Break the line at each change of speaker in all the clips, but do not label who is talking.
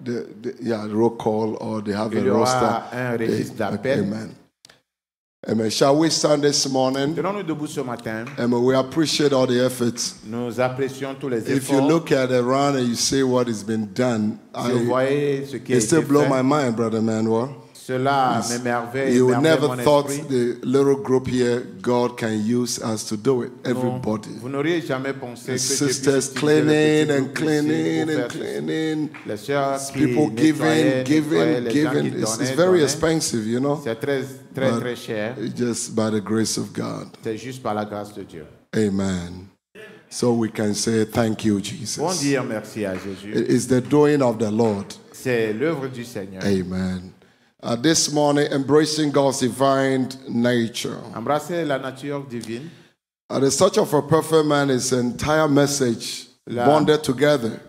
the, the, yeah, roll call or they have
Il
a roster.
Uh, un registre d'appel.
Amen. Amen. Shall we stand this morning?
Tenons-nous debout ce matin.
Amen. We appreciate all the efforts.
Nous apprécions tous les
If you look at around and you see what has been done,
si vous
I,
voyez ce qui
it still blow my mind, Brother Manuel.
Cela m'émerveille,
You never
mon
thought
esprit.
the little group here, God can use us to do it. Everybody.
Vous n'auriez jamais pensé que
Sisters cleaning and cleaning and cleaning.
Les sœurs
People giving, giving,
les gens qui
giving. It's, it's very expensive, you know.
C'est très, très,
But
très cher.
just by the grace of God.
C'est juste par la grâce de Dieu.
Amen. So we can say thank you,
Bon
Jesus.
dire merci à Jésus.
It is the doing of the Lord.
C'est l'œuvre du Seigneur.
Amen. Uh, this morning, embracing God's divine nature.
Embrasser la nature divine.
Uh, the search of a perfect man is an entire message
La-
bonded together.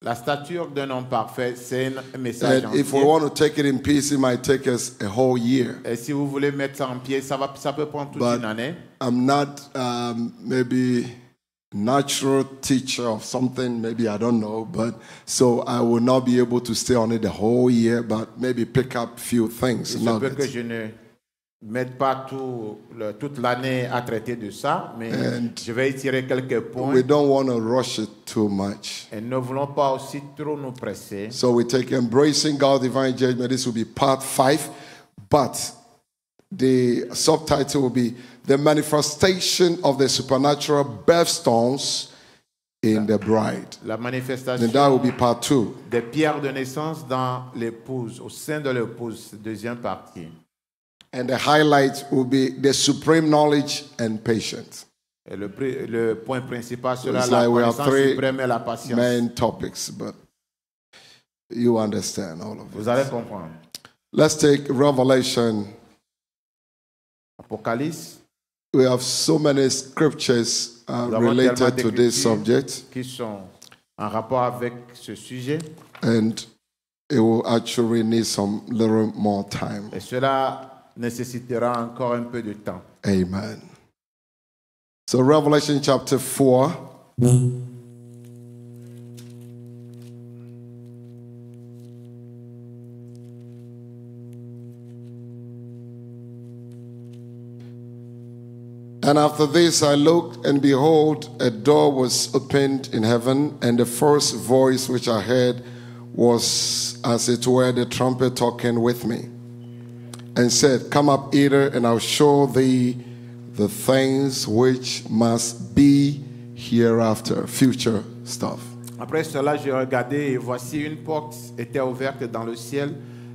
La stature d'un homme parfait, c'est un message
And if we want to take it in peace, it might take us a whole year.
Et si vous voulez mettre ça en pied, ça, va, ça peut prendre toute
But-
une année.
I'm not um, maybe natural teacher of something, maybe I don't know, but so I will not be able to stay on it the whole year, but maybe pick up few things.
Il se peut que je ne mette pas tout le- toute l'année à traiter de ça, mais
And
je vais y tirer quelques points.
We don't want to rush it too much.
Et ne voulons pas aussi trop nous presser.
So we take embracing God's divine judgment. This will be part five, but the subtitle will be the manifestation of the supernatural birthstones in the bride.
La manifestation.
And that will be part two.
des pierres de naissance dans l'épouse, au sein de l'épouse, deuxième partie.
And the highlight will be the supreme knowledge and patience.
Et le, le point principal sera
It's
la
like
connaissance suprême et la patience.
Main topics, but you understand all of
Vous
it.
allez comprendre.
Let's take Revelation.
Apocalypse,
We have so many scriptures uh, related to this subject,
qui sont en rapport avec ce sujet.
and it will actually need some little more time.
Et cela nécessitera encore un peu de temps.
Amen. So, Revelation chapter 4. And after this I looked, and behold, a door was opened in heaven, and the first voice which I heard was as it were the trumpet talking with me and said, Come up hither, and I'll show thee the things which must be hereafter, future stuff.
Après cela, j'ai regardé et voici une porte était ouverte dans le ciel.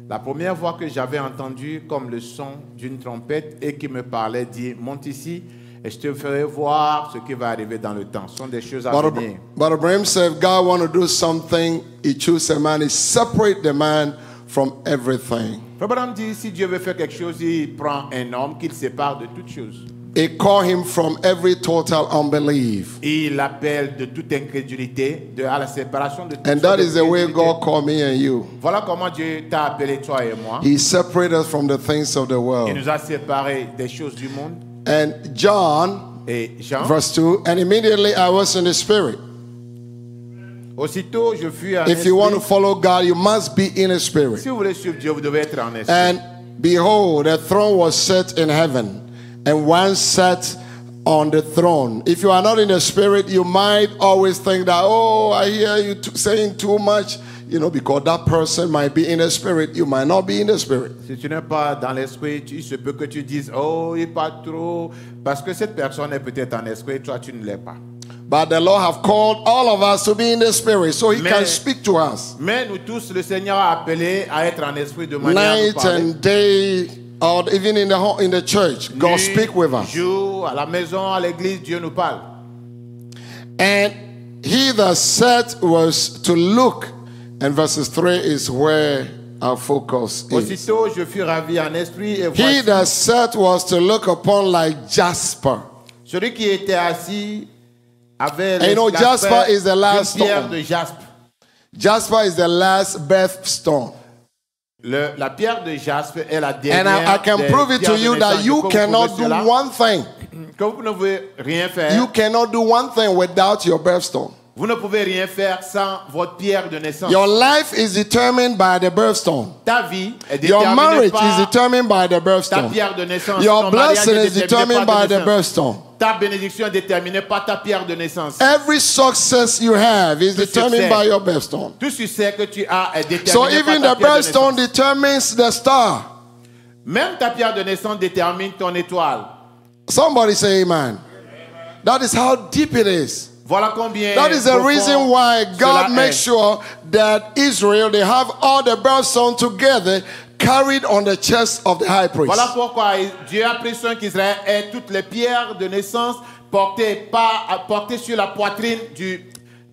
La première voix que j'avais entendue comme le son d'une trompette et qui me parlait dit, monte ici et je te ferai voir ce qui va arriver dans le temps. Ce sont des choses à
But,
venir.
but Abraham said, God want to do something, he choose a man, he separate the man from everything.
Abraham dit, si Dieu veut faire quelque chose, il prend un homme qu'il sépare de toutes choses.
He call him from every total unbelief.
Et il l'appelle de toute incrédulité, de, à la séparation de toute
And that is the way. God called me and you.
Voilà comment Dieu t'a appelé toi et moi.
He separated us from the things of the world.
Il nous a séparés des choses du monde.
And John,
Et Jean,
verse 2, and immediately I was in the spirit.
aussitôt je fus en
If you want to follow God, you must be in the spirit.
Si vous voulez suivre Dieu, vous devez être en esprit.
And behold, a throne was set in heaven, and one sat on the throne. If you are not in the spirit, you might always think that, oh, I hear you t- saying too much, you know, because that person might be in the spirit. You might not be in the spirit.
Si tu n'es pas dans l'esprit, tu- il se peut que tu dises, oh, il parle trop. Parce que cette personne est peut-être en esprit, toi tu ne l'es pas.
But the Lord have called all of us to be in the spirit, so He
Mais-
can speak to us
Mais nous tous, le Seigneur a appelé à être en esprit de manière à nous
night
parler.
and day, or even in the in the church. God
Nuit,
speak with us.
Jour, à la maison, à l'église, Dieu nous parle.
And he that said was to look, and verses 3 is where our focus is.
Aussitôt, je fus ravi en esprit et
He
voici,
that said was to look upon like Jasper.
celui qui était assis avait
And you know, Jasper is the last stone.
de jaspe.
Jasper is the last birthstone.
Le- la pierre de jaspe est la
And I, I can prove it to you that you cannot do
cela.
one thing.
que vous ne pouvez rien faire.
You cannot do one thing without your birthstone.
Vous ne pouvez rien faire sans votre pierre de naissance.
Your life is determined by the birthstone.
Ta vie est
Your
déterminée
marriage is determined by the
ta
birthstone.
pierre de naissance.
Your blessing is determined
par
by the birthstone.
Ta bénédiction est déterminée par ta pierre de naissance.
Every success you have is
Tout
determined
succès.
by your birthstone.
Tout succès que tu as est déterminé
So
par
even
ta
the
pierre de
birthstone
naissance.
determines the star.
Même ta pierre de naissance détermine ton étoile.
Somebody say amen. That is how deep it is.
Voilà combien.
That is the reason why God makes
est.
sure that Israel they have all the birthstone together carried on the chest of the high priest.
Voilà pourquoi Dieu a pris soin qu'Israël ait toutes les pierres de naissance portées, pas, portées sur la poitrine du,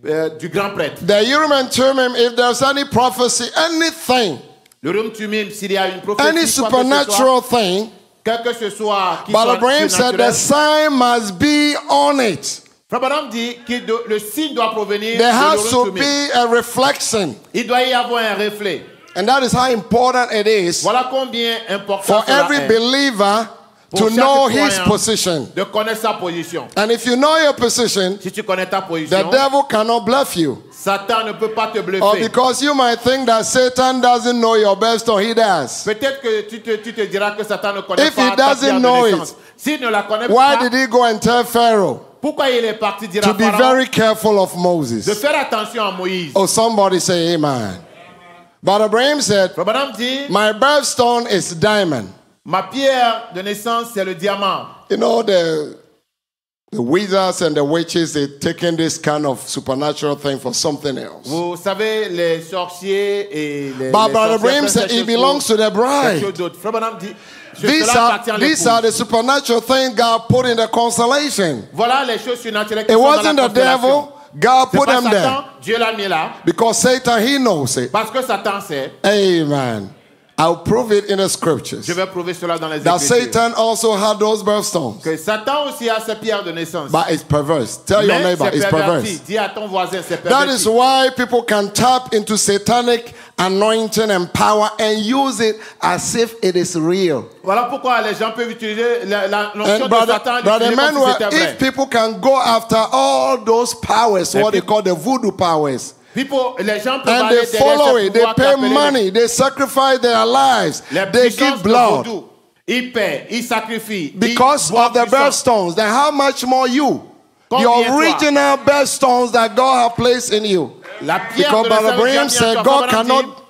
euh, du grand prêtre.
The Urim Thummim, if there's any prophecy, anything,
Le Rum Tumim, s'il y a une prophétie,
any
ce soit,
supernatural thing,
quel que ce soit qui
Brother Abraham said the sign must be on it.
Frère Branham dit que le signe doit provenir
There
de
has to be a reflection.
Il doit y avoir un reflet.
And that is how important it is
Voilà combien important
for every
est
believer to know his position.
de connaître sa position.
And if you know your position,
Si tu connais ta
the devil cannot bluff you.
Satan ne peut pas te
Or because you might think that Satan doesn't know your best, or he does.
Peut-être que tu te, tu te diras que Satan ne connaît
If
pas
he doesn't know
it, S'il ne la connaît
Why
pas,
did he go and tell Pharaoh
pourquoi il est parti dire
to
à
be very careful of
de
Moses?
faire attention à Moïse
Oh, somebody say amen. But Branham said,
Frère Branham dit,
My birthstone is diamond.
ma pierre de naissance, c'est le diamant.
You know, the, the wizards and the witches, they're taking this kind of supernatural thing for something else.
Vous savez, les sorciers et les,
But
les
Brother
Branham
said it belongs to the bride.
Frère Branham dit,
These are, these are the supernatural things God put in the constellation.
Voilà les choses surnaturelles
It wasn't the devil, God put them there.
Dieu l'a mis là.
Because Satan, he knows it.
Parce que Satan sait,
Amen. I'll prove it in the scriptures.
je vais prouver cela dans les
That
Écritures.
Satan also had those birthstones.
Que Satan aussi a ses pierres de naissance.
But it's perverse. Tell your neighbor, it's perverse.
Dis à ton voisin, c'est
That
perverti.
is why people can tap into satanic anointing and power and use it as if it is real.
Voilà pourquoi les gens peuvent utiliser la, la notion
And
de Satan
brother
si
Emmanuel,
vrai.
if people can go after all those powers, what they call the voodoo powers,
People, les gens peuvent
and
aller
they follow it, they pay money, they sacrifice their lives, they give blood
vaudou. Ils paient, ils sacrifient.
because of the birthstones. Then how much more you?
Combien
Your original birthstones that God has placed in you. Because Brother said. God cannot,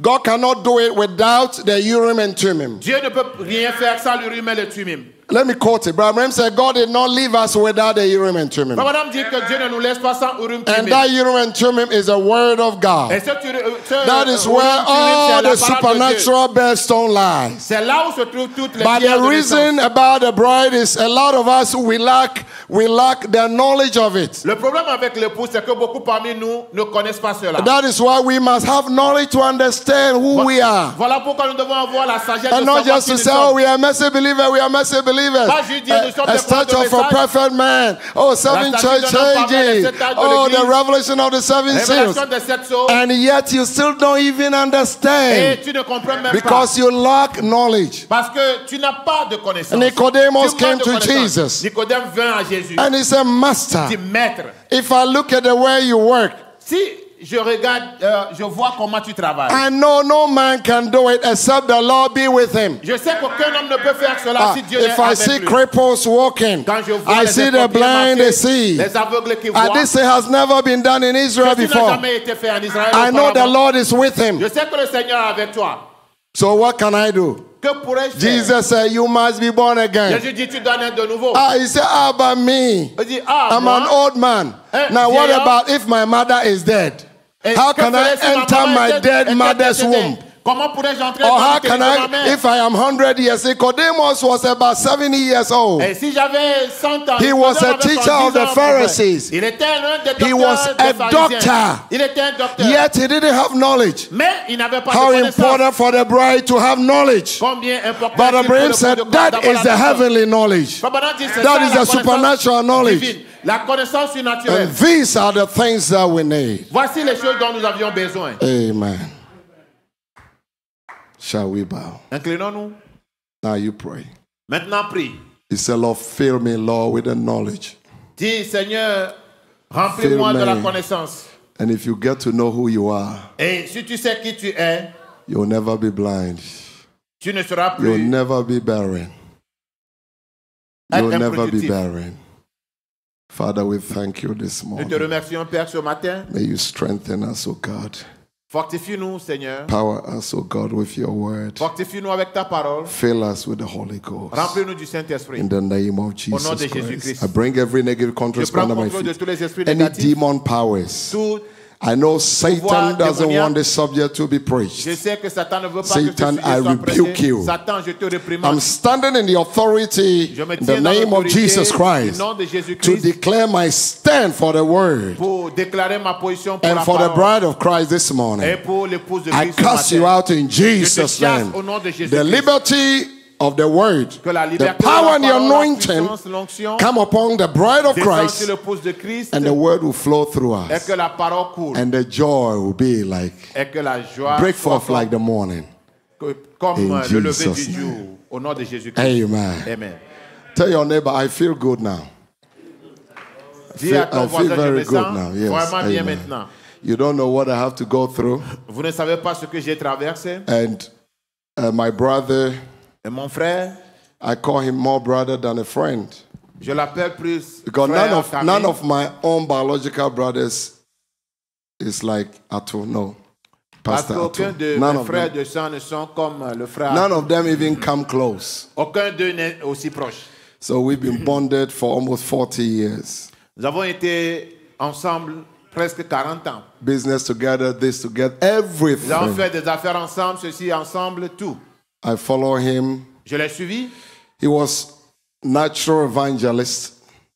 God cannot do it without the Urim and Thummim.
Dieu ne peut rien faire sans l'urim et le tumim.
Let me quote it. Branham said God did not leave us without a Urim and Thummim.
Frère dit que Dieu ne nous laisse pas sans urim
And that Urim and Thummim is a word of God.
ce, uh,
That
euh,
where all the
la parole de Dieu.
supernatural birthstone lies.
C'est là où se trouvent toutes les
But the reason about the bride is a lot of us we lack we lack the knowledge of it.
Le problème avec l'époux, c'est que beaucoup parmi nous ne connaissent pas cela.
That is why we must have knowledge to understand who we are.
Voilà pourquoi nous devons avoir la sagesse de
And not just to say, oh, we are a message believers, we are a message believers.
Pas juste dire, nous sommes
A, a
des croyants
stature
de
for a perfect man. Oh, seven church
d'un homme parfait, les
changes.
sept âges
Oh, the revelation of the seven seals.
Révélation de cette chose.
And yet you still don't even understand
tu ne comprends même
because you lack knowledge.
pas. Parce que tu n'as pas.
Nicodemus came to. Jesus.
Nicodème vint à Jésus.
And he said, Master, if I look at the way you work,
je regarde, euh, je vois comment tu travailles.
I know no man can do it except the Lord be with him.
Je sais qu'aucun homme ne peut faire cela
Ah,
si Dieu
if I
avec
see
lui.
cripples walking,
Quand je vois
I
les
see the blind,
marcher,
see.
les aveugles qui
And
voient,
this has never been done in Israel
ceci
before.
jamais été fait en Israël
I know the. Lord is with him.
Je sais que le Seigneur est avec toi.
So what can I do?
Que pourrais-je faire?
Jesus said, You must be born again.
Jésus dit, tu dois naître de nouveau.
Ah, he said, Ah, but me.
Dit, ah,
I'm
moi,
an old man.
Eh,
Now, what about if my mother is dead? How can I
ferais-je si ma
enter my dead mother's womb?
Comment pourrais-je entrer
Or how can
territoire de ma
I, if I am 100 years? Nicodemus was about 70 years old.
Et si j'avais 100 ans,
He was a teacher of the Pharisees.
Il était l'un des
He was a doctor.
Il était un docteur.
Yet he didn't have knowledge.
Mais il n'avait pas
How
de
important for the bride to have knowledge.
Combien important
But
Branham
said, That is the heavenly knowledge.
That is Branham dit, c'est
That
ça,
is
la
the supernatural knowledge.
divine. La connaissance surnaturelle.
And these are the things that we need.
Voici les choses dont nous avions besoin.
Amen. Shall we bow?
Inclinons-nous.
Now you pray.
Maintenant, prie.
He said, Lord, fill me, Lord, with the knowledge.
Dis, Seigneur, Remplis-moi de la connaissance.
And if you get to know who you are,
Et si tu sais qui tu es,
you'll never be blind.
tu ne seras plus.
You'll never be barren. You'll never be barren. Father, we thank you this
Nous te
morning.
remercions, Père, ce matin.
May you strengthen us, O God.
Fortifie-nous, Seigneur.
Power us, O God, with your word.
Fortifie-nous avec ta parole.
Fill us with the Holy Ghost.
Remplis-nous du Saint-Esprit.
In the name of
nom
Jesus
de
Christ.
Jésus-Christ.
I bring every negative
Je
contrast
prends
under my
contrôle de
feet.
tous les esprits
Any
négatifs.
demon powers.
Tout,
I know Satan doesn't want this subject to be
je
preached.
sais que Satan ne veut pas
Satan,
que
I rebuke you.
Satan, je te
I'm standing in the authority in the name of Jesus Christ
nom de
to declare my stand for the word
pour ma pour
and for the bride of Christ this
et
morning. I cast you out in Jesus' name.
au nom de
The liberty of the word, the power and the anointing come upon the bride of Christ
sur de Christ
and the word will flow through us.
que la coule
And the joy will be like
et que la joie
break forth like the morning. In Jesus'
du
name.
jour au nom de
Amen.
Amen.
Tell your neighbor, I feel good now.
I à
I feel very good now. Yes. Amen. You don't know what I have to go through.
Vous ne savez pas ce que j'ai traversé.
And uh, my brother,
Et mon frère,
I call him more brother than a friend.
je l'appelle plus
Because
frère
none of, none of my own biological brothers is like Ato. No.
Parce
Pastor
qu'aucun
Ato.
de
None
mes
of
frères
them.
de sang ne sont comme euh, le frère.
None of them even come close.
Aucun d'eux n'est aussi proche.
So we've been bonded for almost 40 years.
Nous avons été ensemble presque 40 ans.
Business together, this together, everything.
Nous avons fait des affaires ensemble, ceci ensemble, tout.
I follow him.
Je l'ai suivi.
He was natural evangelist.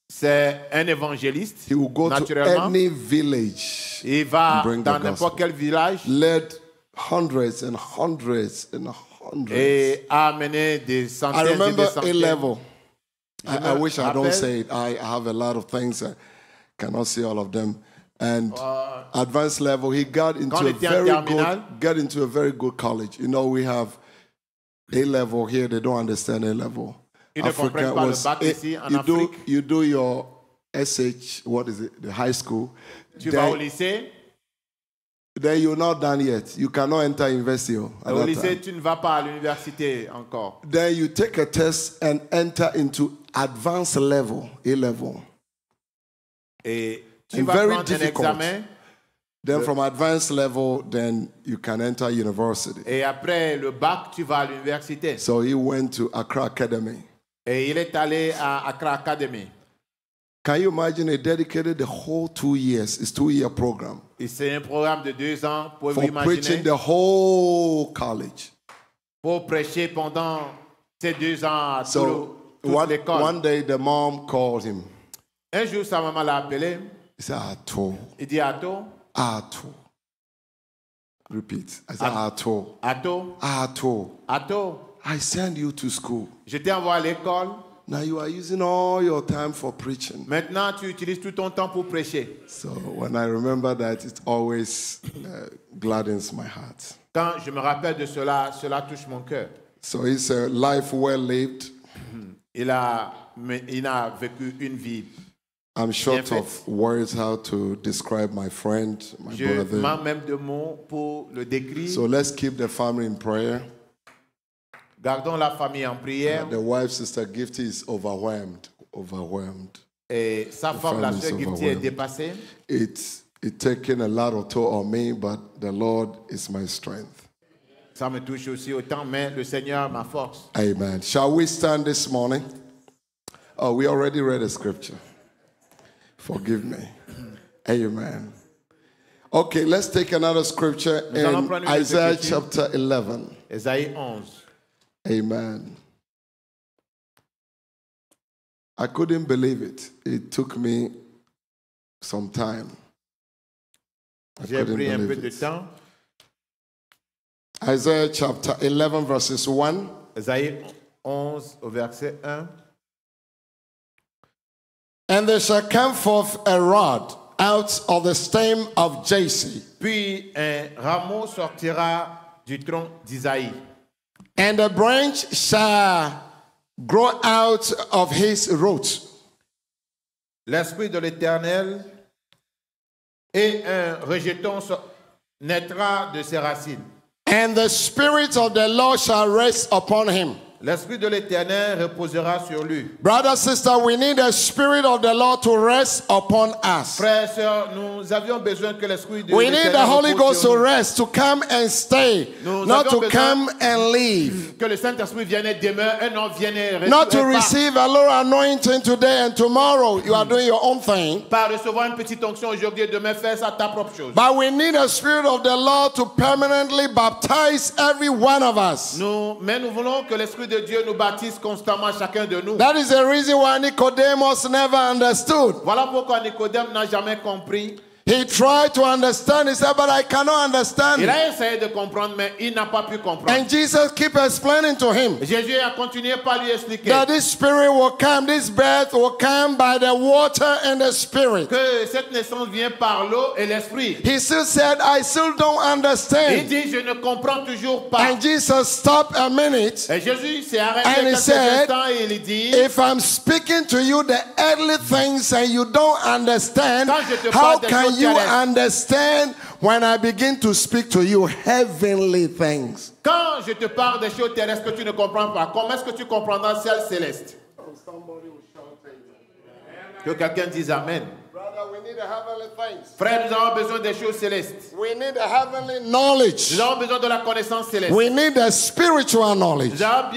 C'est un évangéliste.
He will go to any village,
Il va dans n'importe quel village
led hundreds and hundreds and hundreds.
et a amené des centaines
I
centaines et
remember
des
A level. I, I wish I don't say it. I have a lot of things. I cannot see all of them. And advanced level, he got into a
il était en
very good, got into a very good college. You know, we have A level here. They don't understand A level.
Ils pas le bac
you do you do your SH. What is it? The high school.
Tu vas au
Then,
lycée.
then you're not done yet. You cannot enter university. oh,
Au lycée,
time.
tu ne vas pas à l'université encore.
Then you take a test and enter into advanced level, A level.
Et tu
And
vas
very
prendre un
difficult.
examen.
Then from advanced level, then you can enter university.
Et après le bac, tu vas à l'université.
So he went to Accra Academy.
Et il est allé à Accra Academy.
Can you imagine? He dedicated the whole two years. It's two year program
Et c'est un programme de deux ans pour
for preaching the whole college.
Pour prêcher pendant ces deux ans à tout
So
toute
one,
l'école.
one day the mom called him.
Un jour, sa maman l'a appelé.
He said, Ato,
Il dit Ato,
Ato. Repeat. I said, Ato,
Ato,
Ato.
Ato,
I send you to school.
je t'ai envoyé à l'école.
Now you are using all your time for preaching.
Maintenant, tu utilises tout ton temps pour prêcher.
So when I remember that, it always uh, gladdens my heart.
Quand je me rappelle de cela, cela touche mon cœur.
So it's a life well lived.
Il a, il a vécu une vie.
I'm short of words how to describe my friend, my
Je
brother.
manque même de mots pour le décrire.
So let's keep the family in prayer.
Gardons la famille en prière.
The wife, Sister Gifty, is overwhelmed. Overwhelmed.
Et sa
The
femme, la sœur Gifty, est dépassée.
It's it taken a lot of toll on me, but the Lord is my strength.
Ça me touche aussi autant, mais le Seigneur, ma force.
Amen. Shall we stand this morning? Oh, we already read a scripture. Forgive me. Amen. Okay, let's take another scripture in
prendre une autre
Isaiah chapter 11.
Ésaïe 11.
Amen. I couldn't believe it. It took me some time. I
J'ai
couldn't
pris un peu
believe
de
it.
temps.
Isaiah chapter 11, verses 1.
Ésaïe 11 au verset 1.
And there shall come forth a rod out of the stem of Jesse,
Puis un rameau sortira du tronc d'Isaïe.
and a branch shall grow out of his roots.
L'Esprit de l'Éternel et un rejeton naîtra de ses racines.
And the Spirit of the Lord shall rest upon him.
L'Esprit de l'Éternel reposera sur lui.
Brother, sister, we need the Spirit of the Lord to rest upon us.
Frères et sœurs, nous avions besoin que l'Esprit de
We need the
l'Éternel
Holy Ghost
sur
to
nous.
rest, to come and stay,
Nous
not to come and leave.
Que le Saint-Esprit vienne et demeure, un homme vienne et
Not to
et pas-
receive a little anointing today and tomorrow you are doing your own thing.
Pas recevoir une petite onction aujourd'hui et demain faire ça ta propre chose.
But we need the Spirit of the Lord to permanently baptize every one of us.
Nous, mais nous voulons que l'Esprit de Dieu nous baptise constamment chacun de nous.
That is the reason why Nicodemus never understood.
Voilà pourquoi Nicodème n'a jamais compris.
He tried to understand. He said, But I cannot understand.
Il a essayé de comprendre, mais il n'a pas pu comprendre.
And Jesus keep explaining to him
Jésus a continué par lui expliquer
that this spirit will come, this birth will come by the water and the spirit.
que cette naissance vient par l'eau et l'esprit.
He still said, I still don't understand.
Il dit, je ne comprends toujours pas.
And Jesus stopped a minute.
Et Jésus s'est arrêté
And he
quelques
said,
instants et il dit,
If I'm speaking to you the earthly things and you don't understand,
Quand je te
how can you understand when I begin to speak to you heavenly things?
quand je te parle des choses terrestres que tu ne comprends pas, comment est-ce que tu comprendras celles célestes Que quelqu'un dise Amen.
Brother, we need heavenly things.
Frère, nous avons besoin des choses célestes.
We need heavenly knowledge.
Nous avons besoin de la connaissance céleste.
We need the spiritual knowledge.
Nous avons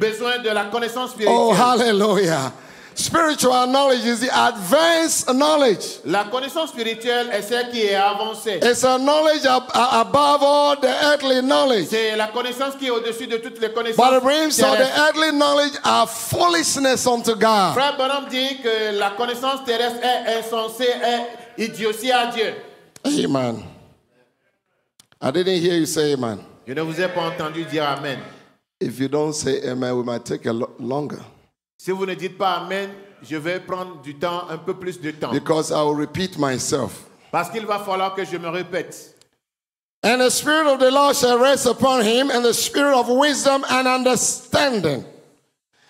besoin de la connaissance spirituelle.
Oh, hallelujah. Spiritual knowledge is the advanced knowledge.
La connaissance spirituelle est celle qui est avancée.
It's a knowledge ab- above all the earthly knowledge.
C'est la connaissance qui est au-dessus de toutes les connaissances.
But the dreams of the earthly knowledge are foolishness unto God.
Frère Branham dit que la connaissance terrestre est insensée, est idiotie à Dieu.
Amen. I didn't hear you say amen.
Je ne vous ai pas entendu dire Amen.
If you don't say amen, we might take a lot longer
Si vous ne dites pas Amen, je vais prendre du temps, un peu plus de temps.
because I will repeat myself.
Parce qu'il va falloir que je me répète.
And the Spirit of the Lord shall rest upon him, and the Spirit of wisdom and understanding.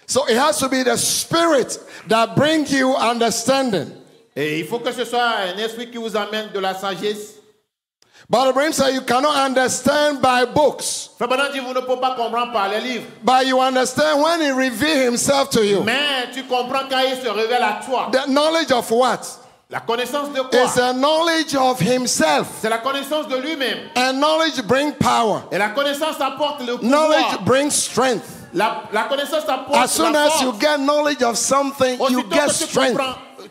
So it has to be the Spirit that brings you understanding.
Et il faut que ce soit un esprit qui vous amène de la sagesse.
But the Bible says you cannot understand by books,
Frère Branham ne pouvez pas comprendre par les livres.
but you understand when He reveals Himself to you.
Mais tu comprends quand il se révèle à toi.
The knowledge of what?
La connaissance de quoi
It's a knowledge of Himself.
C'est la connaissance de lui-même.
And knowledge brings power.
Et la connaissance apporte le pouvoir.
Knowledge brings strength.
La, la connaissance apporte
As soon as you get knowledge of something, you get strength.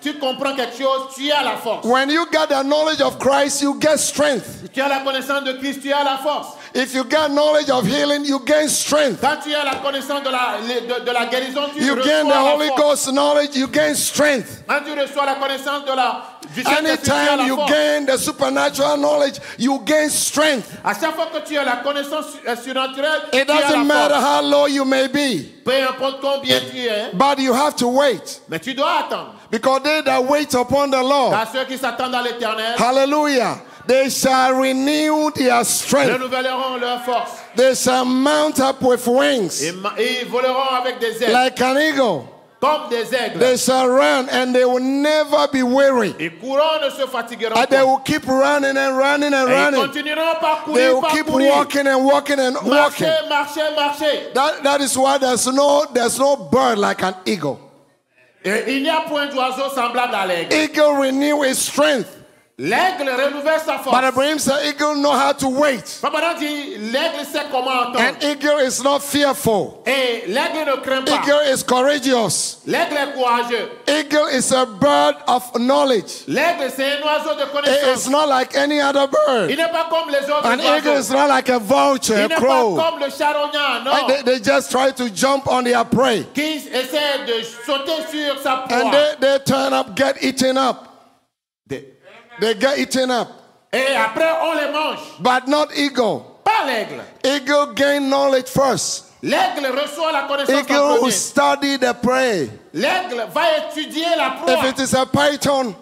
Tu comprends quelque chose, tu as la force.
When you get the knowledge of Christ, you get strength.
Tu as la connaissance de Christ, tu as la force.
If you get knowledge of healing, you gain strength.
Quand tu as la connaissance de la, de, de la guérison, tu
You gain the
la
Holy
force.
Ghost knowledge, you gain strength.
Quand tu reçois la connaissance de la, du Saint-Esprit, tu as
Anytime you gain the supernatural knowledge, you gain strength.
À chaque fois que tu as la connaissance euh, surnaturelle,
It
tu as la
doesn't matter how low you may be,
Peu importe combien tu es,
but you have to wait.
mais tu dois attendre.
Because they that wait upon the Lord,
ceux qui s'attendent à l'éternel
hallelujah, they shall renew their strength.
renouvelleront leur force
They shall mount up with wings
et ils voleront avec des ailes,
like an eagle.
Comme des aigles.
They shall run and they will never be weary.
Et ne se fatigueront
And they will keep running and running and running. They will keep walking and walking and walking. That, that is why there's no there's no bird like an eagle.
Il n'y a point d'oiseau semblable à l'aigle.
Eagle renew its strength.
L'aigle renouvelle sa force.
But Branham said eagle know how to wait.
Papa dit, l'aigle sait comment
And eagle is not fearful.
Et l'aigle ne craint pas.
Eagle is courageous.
L'aigle est courageux.
Eagle is a bird of knowledge.
L'aigle, c'est un oiseau de connaissance.
It's not like any other bird.
Il n'est pas comme les autres
An eagle is not like a vulture,
Il
a
n'est pas comme le charognard, non.
They, they just try to jump on their prey.
Qui essaie de sauter sur sa
And
proie.
they, they turn up, get eaten up.
Des-
They get eaten up.
Et après, on les mange.
But not eagle.
Pas l'aigle.
Eagle gain knowledge first.
L'aigle reçoit la connaissance
Eagle will study the prey.
L'aigle va étudier la proie.
If it is a python,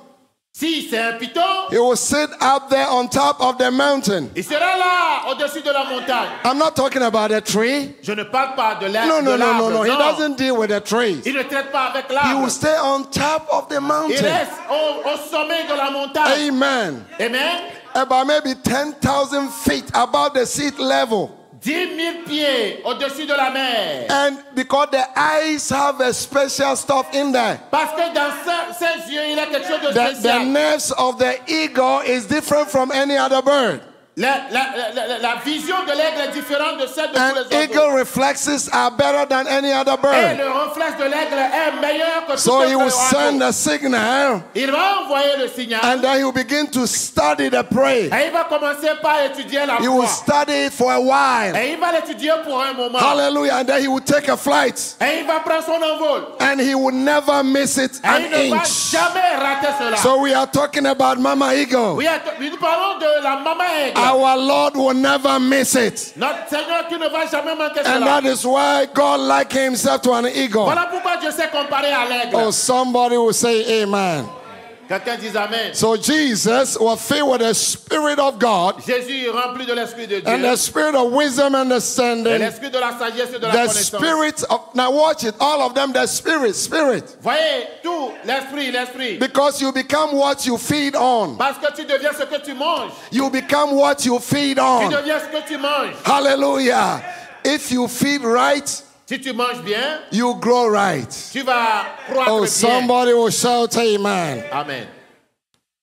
Si c'est un python,
he will sit up there on top of the mountain.
il sera là, au-dessus de la montagne.
I'm not talking about a tree.
Je ne parle pas de l'air.
No, no, no, no, no. He doesn't deal with the trees.
Il ne traite pas avec
He will stay on top of the
Il
mountain.
reste au, au sommet de la montagne.
Amen.
Amen.
About maybe 10,000 feet above the sea level.
10 000 pieds au-dessus de la mer.
And because the eyes have a special stuff in there.
Parce que dans ses, yeux, il a quelque chose de
The, the
spécial.
nerves of the eagle is different from any other bird.
La, la- la- la- vision de l'aigle est différente de celle de
And
tous les
eagle
autres.
reflexes are better than any other
Et
bird.
le reflex de l'aigle est meilleur que tout
So he will send a signal
Il va envoyer le signal.
and then he will begin to study the prey.
Et il va commencer par étudier la
He will study it for a while.
Et il va l'étudier pour un moment.
Hallelujah. And then he will take a flight
Et il va prendre son envol.
and he will never miss it
Et
an
il ne va jamais rater cela.
So we are talking about Mama Eagle.
oui, nous parlons de la maman aigle.
Our Lord will never miss it.
Notre Seigneur qui ne va jamais manquer
And that is why God likened himself to an eagle.
Voilà pourquoi Dieu s'est comparé à l'aigle.
Oh, somebody will say amen.
Quelqu'un dit Amen.
So Jesus was filled with the Spirit of God
Jésus est rempli de l'Esprit de Dieu.
and the Spirit of wisdom and understanding.
l'Esprit de la sagesse et de la
The
connaissance.
Spirit of, now watch it, all of them, the Spirit, Spirit.
Voyez, tout, l'Esprit, l'Esprit.
Because you become what you feed on.
Parce que tu deviens ce que tu manges.
You become what you feed on.
Tu deviens ce que tu manges.
Hallelujah. If you feed right,
Si tu manges bien,
you grow right.
tu vas croître
Oh,
bien.
somebody will shout amen.
Amen.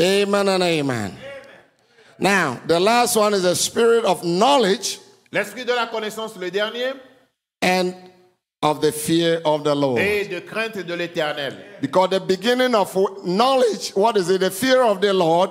Amen and amen. Now, the last one is the spirit of knowledge
L'Esprit de la connaissance, le dernier,
and of the fear of the Lord.
et de crainte de l'éternel.
Because the beginning of knowledge, what is it? The fear of the Lord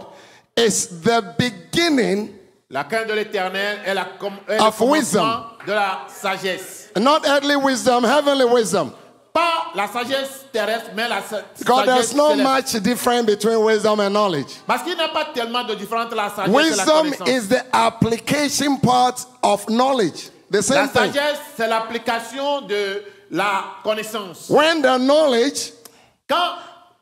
is the beginning,
La crainte de l'éternel est, la est
Of wisdom.
commencement de la sagesse.
Not earthly wisdom, heavenly wisdom.
Pas la sagesse terrestre, mais la sa-
Because there's no
céleste.
much difference between wisdom and knowledge.
Parce qu'il n'y a pas tellement de différence entre la sagesse et la
Wisdom is the application part of knowledge. The
La
same thing.
sagesse, c'est l'application de la connaissance.
When the knowledge
Quand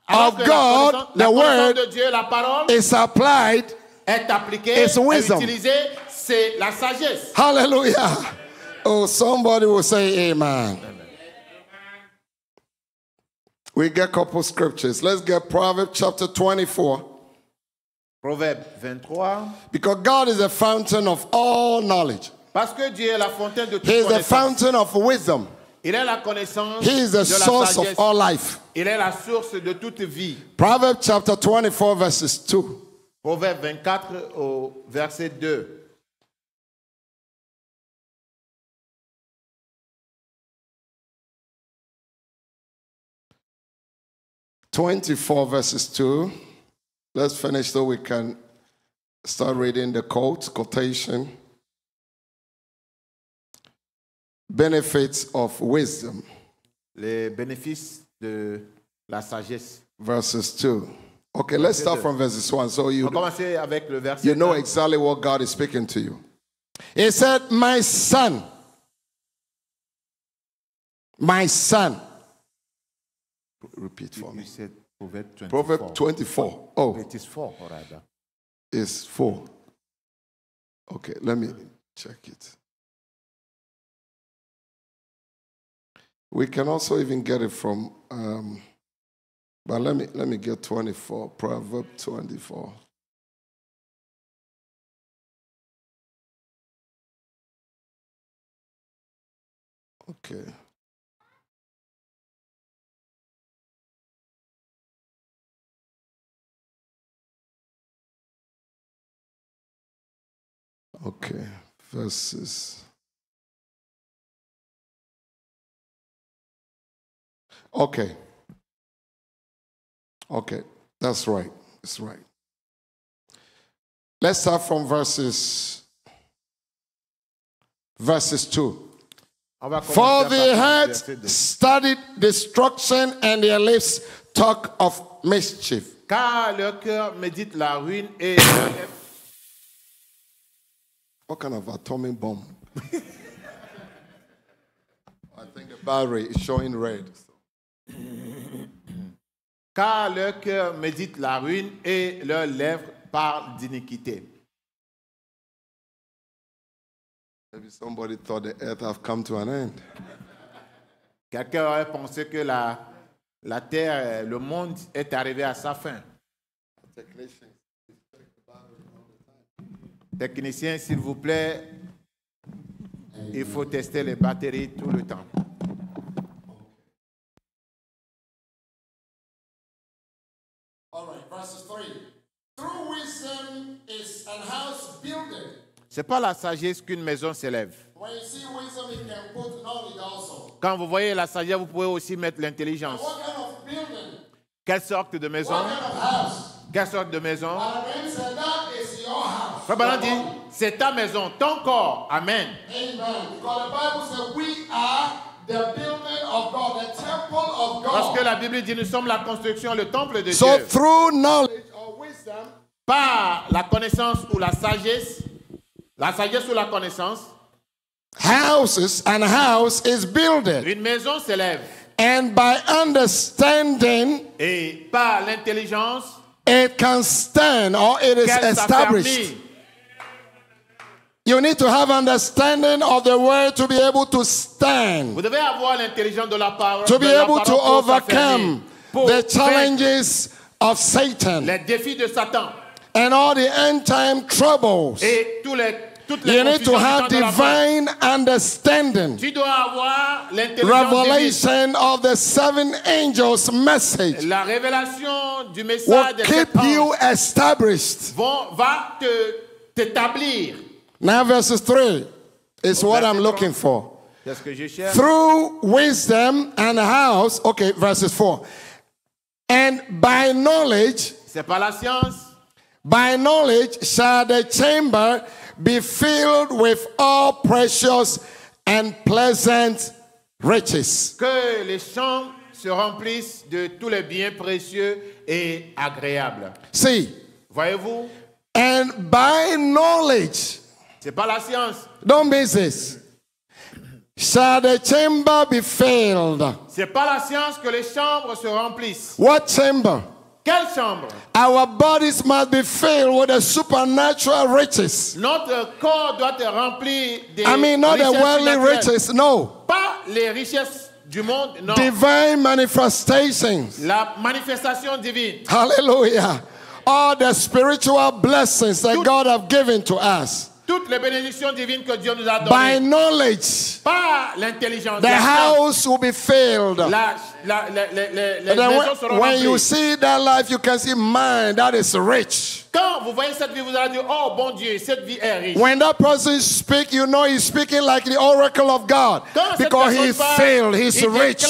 Of God,
la la
the word
de Dieu, la parole,
is applied,
est appliquée,
It's
est
wisdom.
utilisée, c'est la sagesse.
hallelujah. Oh, somebody will say amen. We get a couple scriptures. Let's get Proverbs chapter 24.
Proverbe 23.
Because God is the fountain of all knowledge.
Parce que Dieu est la fontaine de toute
He is the fountain of wisdom.
Il est la connaissance
He is the
de la
source
sagesse.
of all life.
Il est la source de toute vie.
Proverbs chapter 24, verses 2.
Proverbe 24 au verset 2.
Twenty-four verses two. Let's finish so we can start reading the quote quotation. Benefits of wisdom,
Les bénéfices de la sagesse.
verses two. Okay, let's start from verses one. So you
avec le verset
you know exactly what God is speaking to you. He said, "My son, my son." Repeat for me.
You said Proverbe 24.
Proverb 24. Oh,
It is 4, rather.
is four. Okay, let me check it. We can also even get it from, um, but let me let me get 24. Proverb 24. Okay. Okay, verses. Okay. Okay, that's right. That's right. Let's start from verses verses 2. For the
partir du
heart
verset 2.
studied destruction and their lips talk of mischief.
Car leur cœur médite la ruine et
What kind of atomic bomb? I think the battery is showing red.
car leur cœur médite la ruine et leurs lèvres parlent d'iniquité.
Maybe somebody thought the earth have come to an end.
Quelqu'un aurait pensé que la, la terre, le monde est arrivé à sa fin. Technicien, s'il vous plaît, il faut tester les batteries tout le temps.
All right, verses 3. Through wisdom is an house builded.
C'est pas la sagesse qu'une maison s'élève.
When you see wisdom, you can put knowledge also.
Quand vous voyez la sagesse, vous pouvez aussi mettre l'intelligence.
What kind of building?
Quelle sorte de maison
What kind of house?
Quelle sorte de maison Frère Branham dit, c'est ta maison, ton corps. Amen.
Amen. Because the Bible says we are the building of God, the temple of God.
Parce que la Bible dit, nous sommes la construction, le temple de
so
Dieu.
through knowledge or wisdom,
Par la connaissance ou la sagesse, la sagesse ou la connaissance,
houses and house is builded.
une maison s'élève.
And by understanding,
Et par l'intelligence,
it can stand or it is established. You need to have understanding of the word to be able to stand,
Vous devez avoir l'intelligence de la parole.
to be able to
parole pour s'affermir,
overcome the challenges of Satan
les défis de Satan
and all the end time troubles.
et tous les, toutes les
You need to have
temps de la fin.
divine understanding,
Tu dois avoir
revelation of the seven angels' message
La révélation du
will
message des
keep you established.
Vont- va te t'établir.
Now, verses 3 is what I'm looking for.
C'est ce que je cherche.
Through wisdom and house, okay, verses 4. And by knowledge,
C'est pas la science.
by knowledge shall the chamber be filled with all precious and pleasant riches.
Que les champs se remplissent de tous les biens précieux et agréables.
See,
Voyez-vous,
and by knowledge,
c'est pas la science.
don't miss this, shall the chamber be filled.
C'est pas la science que les chambres se remplissent.
What chamber?
Quelle chambre
Our bodies must be filled with the supernatural riches.
Notre corps doit être rempli des
I mean, not the worldly riches, no.
Pas les richesses du monde, non.
Divine manifestations.
La manifestation divine.
Hallelujah. All the spiritual blessings that God have given to us.
Toutes les bénédictions divines que Dieu nous a
By knowledge,
Pas l'intelligence.
the house will be filled.
La, la, la- la- la- les
And then
maisons seront
when, when you see that life, you can see, man, that is rich.
Quand vous voyez cette vie, vous allez dire, oh bon Dieu, cette vie est riche.
When that person speak, you know he's speaking like the oracle of God
Quand
because he's filled, he's rich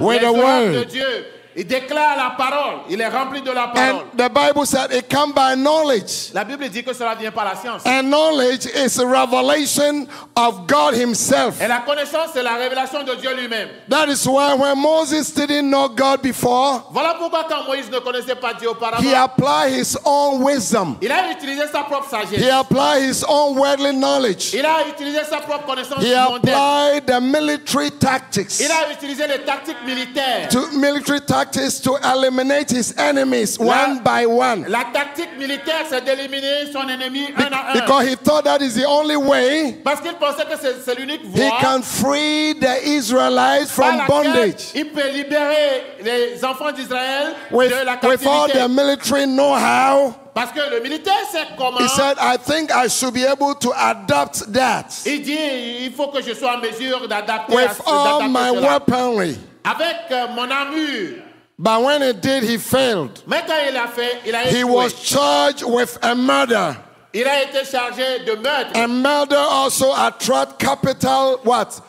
with the
oracles de
word.
Dieu. Il déclare la parole. Il est rempli de la parole.
And the Bible said it come by knowledge.
La Bible dit que cela vient par la science.
And knowledge is a revelation of God Himself.
Et la connaissance, c'est la révélation de Dieu lui-même.
That is why when Moses didn't know God before,
Voilà pourquoi quand Moïse ne connaissait pas Dieu auparavant,
he applied his own wisdom.
il a utilisé sa propre sagesse.
He applied his own worldly knowledge.
Il a utilisé sa propre connaissance
He
mondaine.
applied the military tactics
Il a utilisé les tactiques militaires.
to military tactics to eliminate his enemies
La-
one by one.
La tactique militaire, c'est d'éliminer son ennemi un à un.
Because he thought that is the only way
Parce qu'il pensait que c'est c'est l'unique
he can free the Israelites from bondage.
il peut libérer les enfants d'Israël
With,
de la captivité.
with all
captivité.
the military know-how,
Parce que le militaire sait comment.
he said, I think I should be able to adapt that
Il dit, il faut que je sois en mesure d'adapter à
with
ce-
all my
cela.
weaponry.
Avec euh, mon armure.
But when he did, he failed.
Mais quand il a fait, il a
He was charged with a murder.
Il a été chargé de meurtre.
And murder also attract capital what?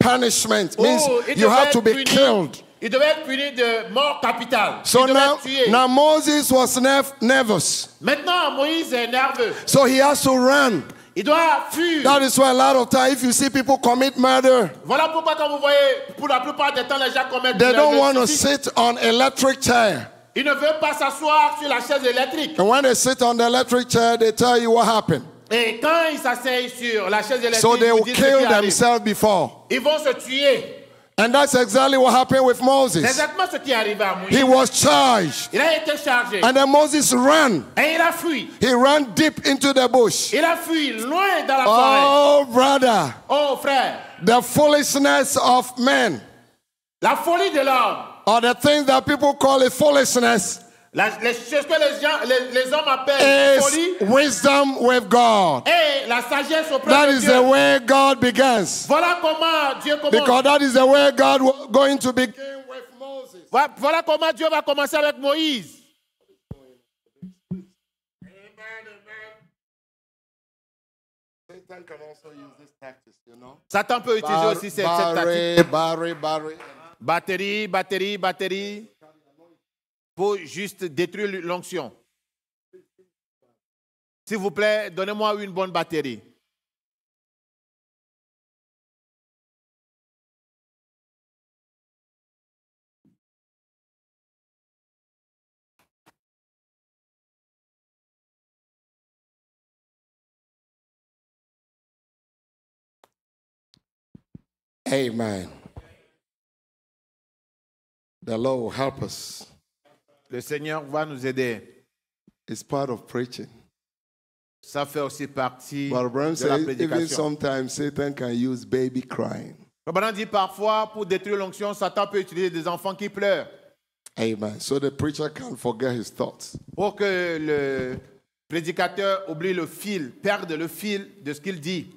Punishment. Oh, Means
Oh, il
you have to be
puni-
killed.
Il devait être puni de mort capitale.
So now, now Moses was nerv- nervous.
Maintenant, Moïse est nerveux.
So he has to run.
Il doit fuir.
That is why a lot of times if you see people commit murder,
Voilà pourquoi quand vous voyez, pour la plupart des temps, les gens commettent
they don't want to sit on electric chair.
Ils ne veulent pas s'asseoir sur la chaise électrique.
And when they sit on the electric chair, they tell you what happened.
Et quand ils s'asseyent sur la chaise électrique,
So they will kill themselves before.
Ils vont se tuer.
And that's exactly what happened with Moses.
exactement ce qui est arrivé à
He was charged.
Il a été chargé.
And then Moses ran.
Et il a fui.
He ran deep into the bush.
Il a fui loin dans la forêt.
Oh, brother,
Oh frère,
the foolishness of men,
la folie de l'homme,
or the things that people call a foolishness,
la- les choses que les, gens, les, les hommes appellent
is
folie,
wisdom with God.
et la sagesse auprès
That
de
is
Dieu.
the way God begins.
Voilà comment Dieu commence.
Because that is the way God was going to begin with Moses.
Voilà, voilà comment Dieu va commencer avec Moïse.
Satan can also use this tactic, you know.
Satan peut utiliser aussi cette, cette tactique.
Barry, Barry, Barry.
Batterie, batterie, batterie. Pour juste détruire l'onction. S'il vous plaît, donnez-moi une bonne batterie.
Amen. The Lord will help us.
Le Seigneur va nous aider.
It's part of preaching.
Ça fait aussi partie
But
de la
says even
prédication.
sometimes Satan can use baby crying.
Abraham dit parfois, pour détruire l'onction, Satan peut utiliser des enfants qui pleurent
Amen. So the preacher can't forget his thoughts.
pour que le prédicateur oublie le fil, perde le fil de ce qu'il dit.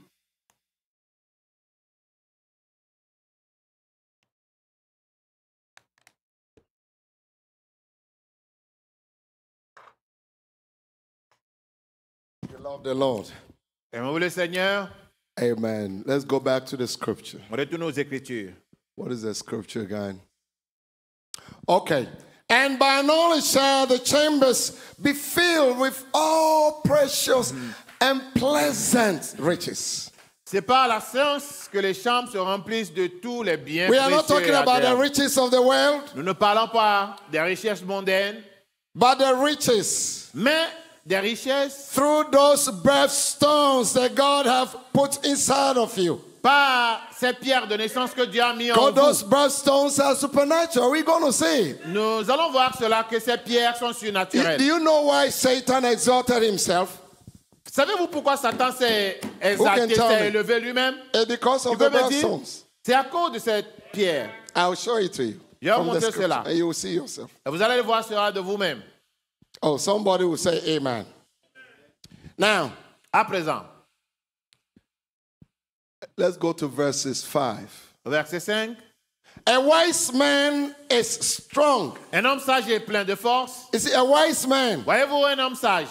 Love the Lord.
Aimez-vous le Seigneur
Amen. Let's go back to the scripture.
On retourne aux Écritures.
What is the scripture again? Okay. And by knowledge shall the chambers be filled with all precious and pleasant riches.
C'est par la science que les chambres se remplissent de tous les biens
We are not talking about the riches of the world,
Nous ne parlons pas des richesses mondaines,
but the riches
mais des richesses
through those birthstones that God have put inside of you.
par ces pierres de naissance que Dieu a mis en
God,
vous.
those birthstones are supernatural. We're going to see.
Nous allons voir cela que ces pierres sont surnaturelles.
do you know why Satan exalted himself?
Savez-vous pourquoi Satan s'est exalté, s'est élevé lui-même?
It's because of the birthstones.
C'est à cause de cette pierre.
I'll show it to you.
Je vais
the
montrer cela.
And you will see yourself.
Et vous allez le voir cela de vous-même.
Oh, somebody will say amen. Now,
À présent,
let's go to verses 5.
verset 5.
A wise man is strong.
Un homme sage est plein de force.
Is see, a wise man,
Voyez-vous un homme sage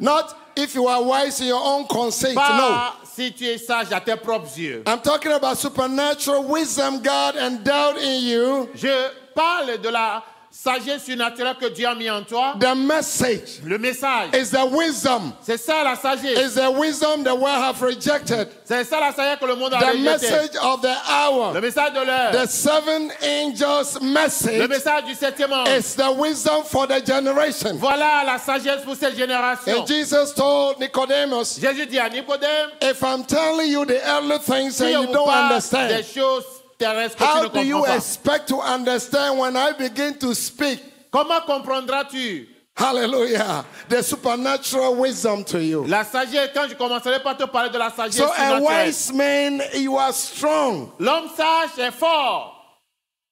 not if you are wise in your own conceit, no.
Si tu es sage à tes propres yeux.
I'm talking about supernatural wisdom God endowed in you.
Je parle de la sagesse surnaturelle que Dieu a mis en toi.
The message
Le message,
is the wisdom.
c'est ça la sagesse.
Is the wisdom the world have rejected.
C'est ça la sagesse que le monde a
The
rejeté.
message of the
Le
hour.
message de l'heure.
The seven angels'
Le
message
message du septième ange.
is the wisdom for the generation.
Voilà la sagesse pour cette génération.
And Jesus told Nicodemus,
Jésus dit à Nicodème,
if I'm telling you the earthly things
si
and you don't
parle des
understand,
choses
how do you
pas,
expect to understand when I begin to speak?
comment comprendras-tu
Hallelujah. The supernatural wisdom to you.
la sagesse quand je commencerai par te parler de la sagesse
So a wise man, you are strong.
L'homme sage est fort.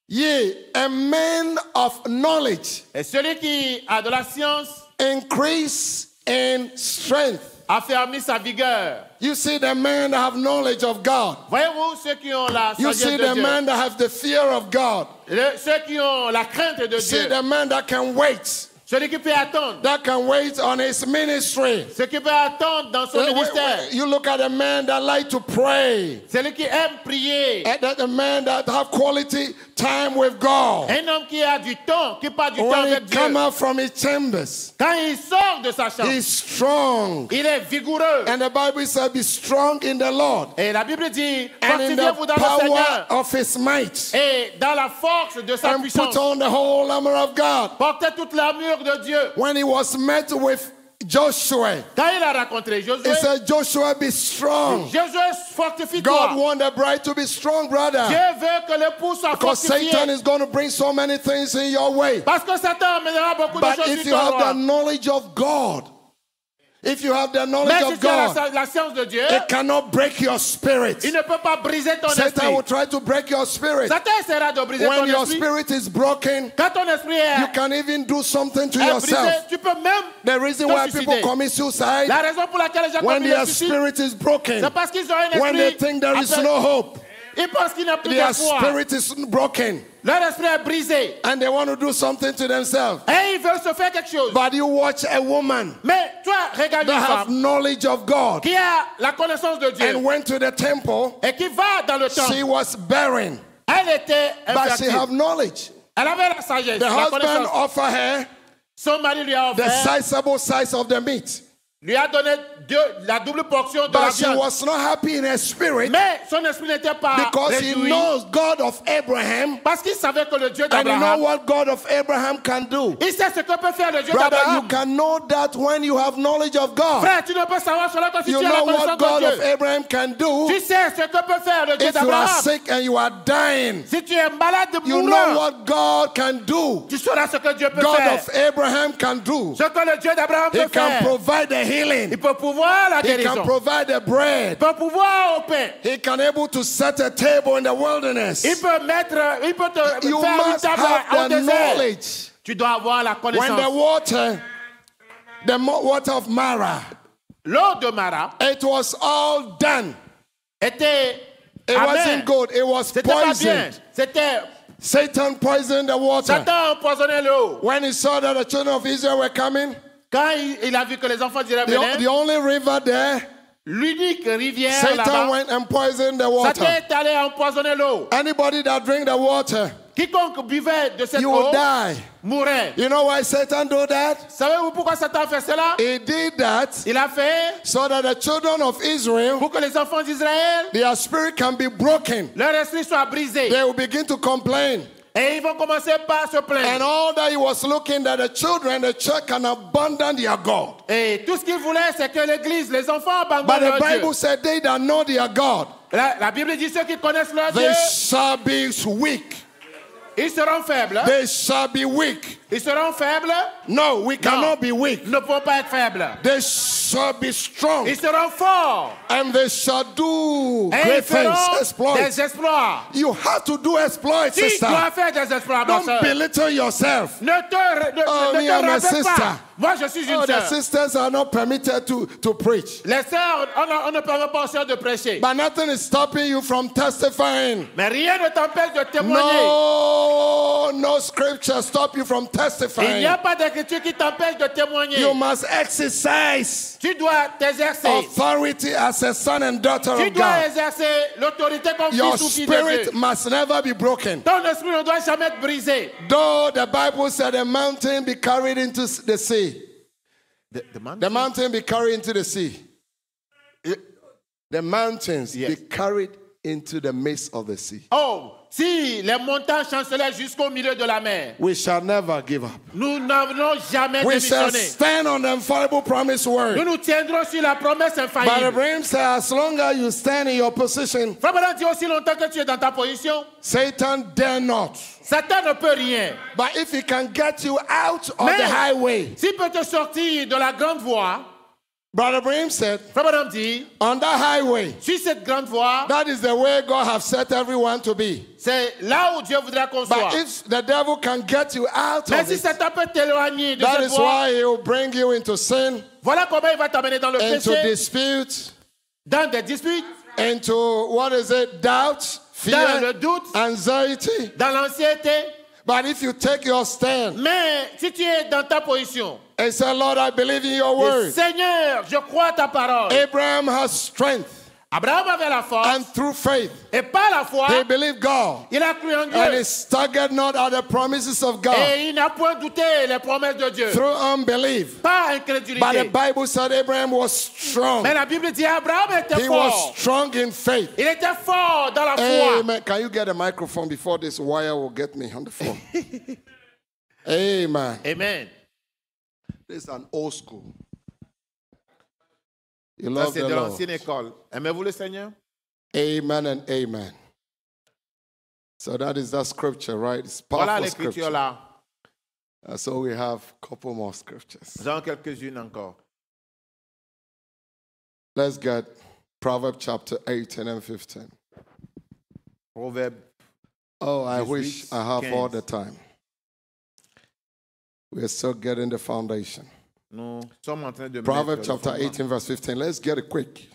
Yea, a man of knowledge,
Et celui qui a de la science
increase in strength.
Affermit sa vigueur.
You see the man that have knowledge of God.
Voyez-vous ceux qui ont la
You see the
Dieu,
man that have the fear of God.
Le- ceux qui ont la crainte de
See
Dieu,
the man that can wait,
celui qui peut attendre,
that can wait on his ministry.
celui qui peut attendre dans son ministère,
You look at a man that like to pray,
celui qui aime prier,
and that a man that have quality time with God.
un homme qui a du temps, qui passe du temps
When he
avec Dieu.
come out from his chambers,
Quand il sort de sa chambre,
he's strong.
il est vigoureux.
And the Bible says, "Be strong in the Lord
Et la Bible dit,
and in the
fortifiez-vous dans le
power
Seigneur
of His might,
et dans la force de sa
and
puissance.
put on the whole armor of God."
Portez toute l'armure de Dieu.
When he was met with Joshua,
Quand il a rencontré Josué,
he said, Joshua, be strong.
Josué, fortifie-toi.
God want the bride to be strong,
Dieu
brother.
veut que l'époux soit
Because
fortifié.
Satan is going to bring so many things in your way.
Parce que Satan amènera beaucoup de
But if you have the knowledge of God, if you have the knowledge
si
of God,
la, la science de Dieu,
it cannot break your spirit.
il ne peut pas briser ton
Satan
esprit.
will try to break your spirit.
Satan essaiera de briser
When
ton
your
esprit.
spirit is broken,
Quand ton esprit est,
you can even do something to yourself.
brisé, tu peux même
The reason why people commit suicide
La raison pour laquelle les gens
when their
suicide,
spirit is broken,
parce qu'ils ont un
when they think there is no hope,
Ils pensent qu'il n'y plus
their
d'espoir.
spirit is broken,
Leur esprit est brisé.
and they want to do something to themselves.
Et ils veulent se faire quelque chose.
But you watch a woman
Mais toi, regarde
that
une
have knowledge of God
qui a la connaissance de Dieu
and went to the temple.
et qui va dans le
She was barren,
Elle était
but she
infertile.
have knowledge.
Elle avait la sagesse,
The
la
husband
connaissance.
offer her
Son mari lui a
the
offert,
sizable size of the meat,
lui a donné deux- la double portion de la
but she
viande.
was not happy in her spirit
Mais son esprit n'était pas
because he
réjoui
knows God of Abraham
parce qu'il savait que le Dieu
and you know
d'Abraham,
what God of Abraham can do.
il sait ce que peut faire le Dieu
Brother, you
d'Abraham.
can know that when you have knowledge of God.
Frère, tu ne peux savoir cela que si
You
tu as la
know
connaissance
what God
de
of
Dieu.
Abraham can do.
Tu sais ce que peut faire le Dieu
If you are
d'Abraham.
sick and you are dying,
Si tu es malade
you know what God can do.
tu sauras ce que Dieu peut
God
faire.
of Abraham can do.
Ce que le Dieu d'Abraham
He
peut
can
faire.
provide the
Il
healing.
peut pouvoir la
He can provide the bread.
Il peut pouvoir au pain.
He can able to set a table in the wilderness.
Il peut mettre, il peut te
You
faire une
must
table
have the knowledge.
Tu dois avoir la
When the water, the water of Mara,
L'eau de Mara
it was all done.
était
It
amère.
wasn't good. It was poisoned.
C'était
Satan poisoned the water.
Satan l'eau.
When he saw that the children of Israel were coming,
Quand il, il a vu que les enfants d'Israël
the,
venaient,
the only river there,
l'unique rivière
Satan went and poisoned the water.
Satan est allé empoisonner l'eau.
Anybody that drink the water,
Quiconque buvait de cette
you
eau
will die.
mourait.
You know why Satan do that?
Savez-vous pourquoi Satan fait cela?
He did that
Il a fait
so that the children of Israel,
pour que les enfants d'Israël,
their spirit can be broken.
leur esprit soit brisé.
They will begin to complain.
Et ils vont commencer par se
And
plaindre.
all that he was looking that the children, the church can abandon their God.
Et tout ce qu'ils voulaient, c'est que l'église, les enfants
But
abandonnent
the
leur Dieu.
Bible said they that know their God,
La, la Bible dit ceux qui connaissent leur Dieu,
they shall be weak.
ils seront faibles.
They shall be weak.
Ils seront faibles.
No, we cannot be weak.
Ils ne pourront pas être faibles.
They shall be strong.
Ils seront forts.
And they shall do
Et
great things, exploits.
des exploits.
You have to do exploits,
Tu
sister.
dois faire des exploits,
Don't belittle yourself.
Ne te, ne,
Oh,
ne
me,
te
a sister.
pas. Moi, je suis une
Oh, the sisters are not permitted to, to preach.
Les sœurs, on, on ne permet pas aux sœurs de prêcher.
But nothing is stopping you from testifying.
Mais rien ne t'empêche de témoigner.
No, no scripture stop you from
Il n'y a
testifying.
pas d'écriture qui t'empêche de témoigner.
You must exercise
Tu dois t'exercer.
authority as a son and daughter
Tu
of
dois
God.
exercer l'autorité comme
Your
fils ou fille de
spirit
Dieu.
must never be broken.
Ton esprit ne doit jamais être brisé.
Though the Bible said the mountain be carried into the sea. The mountain be carried into the sea. The mountains
Yes.
be carried into the midst of the sea.
Oh, si les montagnes chancelaient jusqu'au milieu de la mer,
We shall never give up.
nous n'avons jamais
We shall
démissionné.
stand on the infallible promise
Nous
word.
nous tiendrons sur la promesse
But
infaillible.
Abraham said, as long as you stand in your position,
Frère Branham dit aussi longtemps que tu es dans ta position,
Satan dare not.
Satan ne peut rien.
But if he can get you out of
Mais-
the highway,
S'il peut te sortir de la grande voie,
Brother Branham said,
Frère dit,
on that highway,
sur cette grande voie,
that is the way God have set everyone to be.
c'est là où Dieu voudra qu'on soit.
But if the devil can get you out
Mais
of
si
it,
Satan peut t'éloigner de
that
cette
is
voie,
why he will bring you into sin,
voilà comment il va t'amener dans le
into
péché,
dispute,
dans des disputes,
into what is it? Doubt,
dans le
fear,
doute,
anxiety.
dans l'anxiété.
But if you take your stand
Mais si tu es dans ta position,
and say, Lord, I believe in your word,
Seigneur, je crois à ta parole.
Abraham has strength,
Abraham avait la force,
and through faith,
et par la foi,
he believed God,
il a cru en
and
Dieu.
he staggered not at the promises of God
Et il n'a point douté les promesses de Dieu.
through unbelief.
Pas
But the. Bible said Abraham was strong.
Mais la Bible dit Abraham était
He was strong in faith.
Il était fort dans la foi.
Amen. Can you get a microphone before this wire will get me on the floor? Amen.
Amen.
This is an old school. You love Ça,
c'est
the
de l'ancienne école. Aimez-vous le Seigneur?
Amen and amen. So that is that scripture, right? It's
Voilà
powerful
l'écriture
scripture.
là.
Uh, so we have a couple more scriptures.
Nous avons quelques-unes encore.
Let's get Proverbs chapter 18 and 15.
Proverbe.
Oh, I
18,
wish I have all
15.
the time. We're still getting the foundation.
Nous sommes en train de
Proverbs chapter 18, verse 15. Let's get it quick.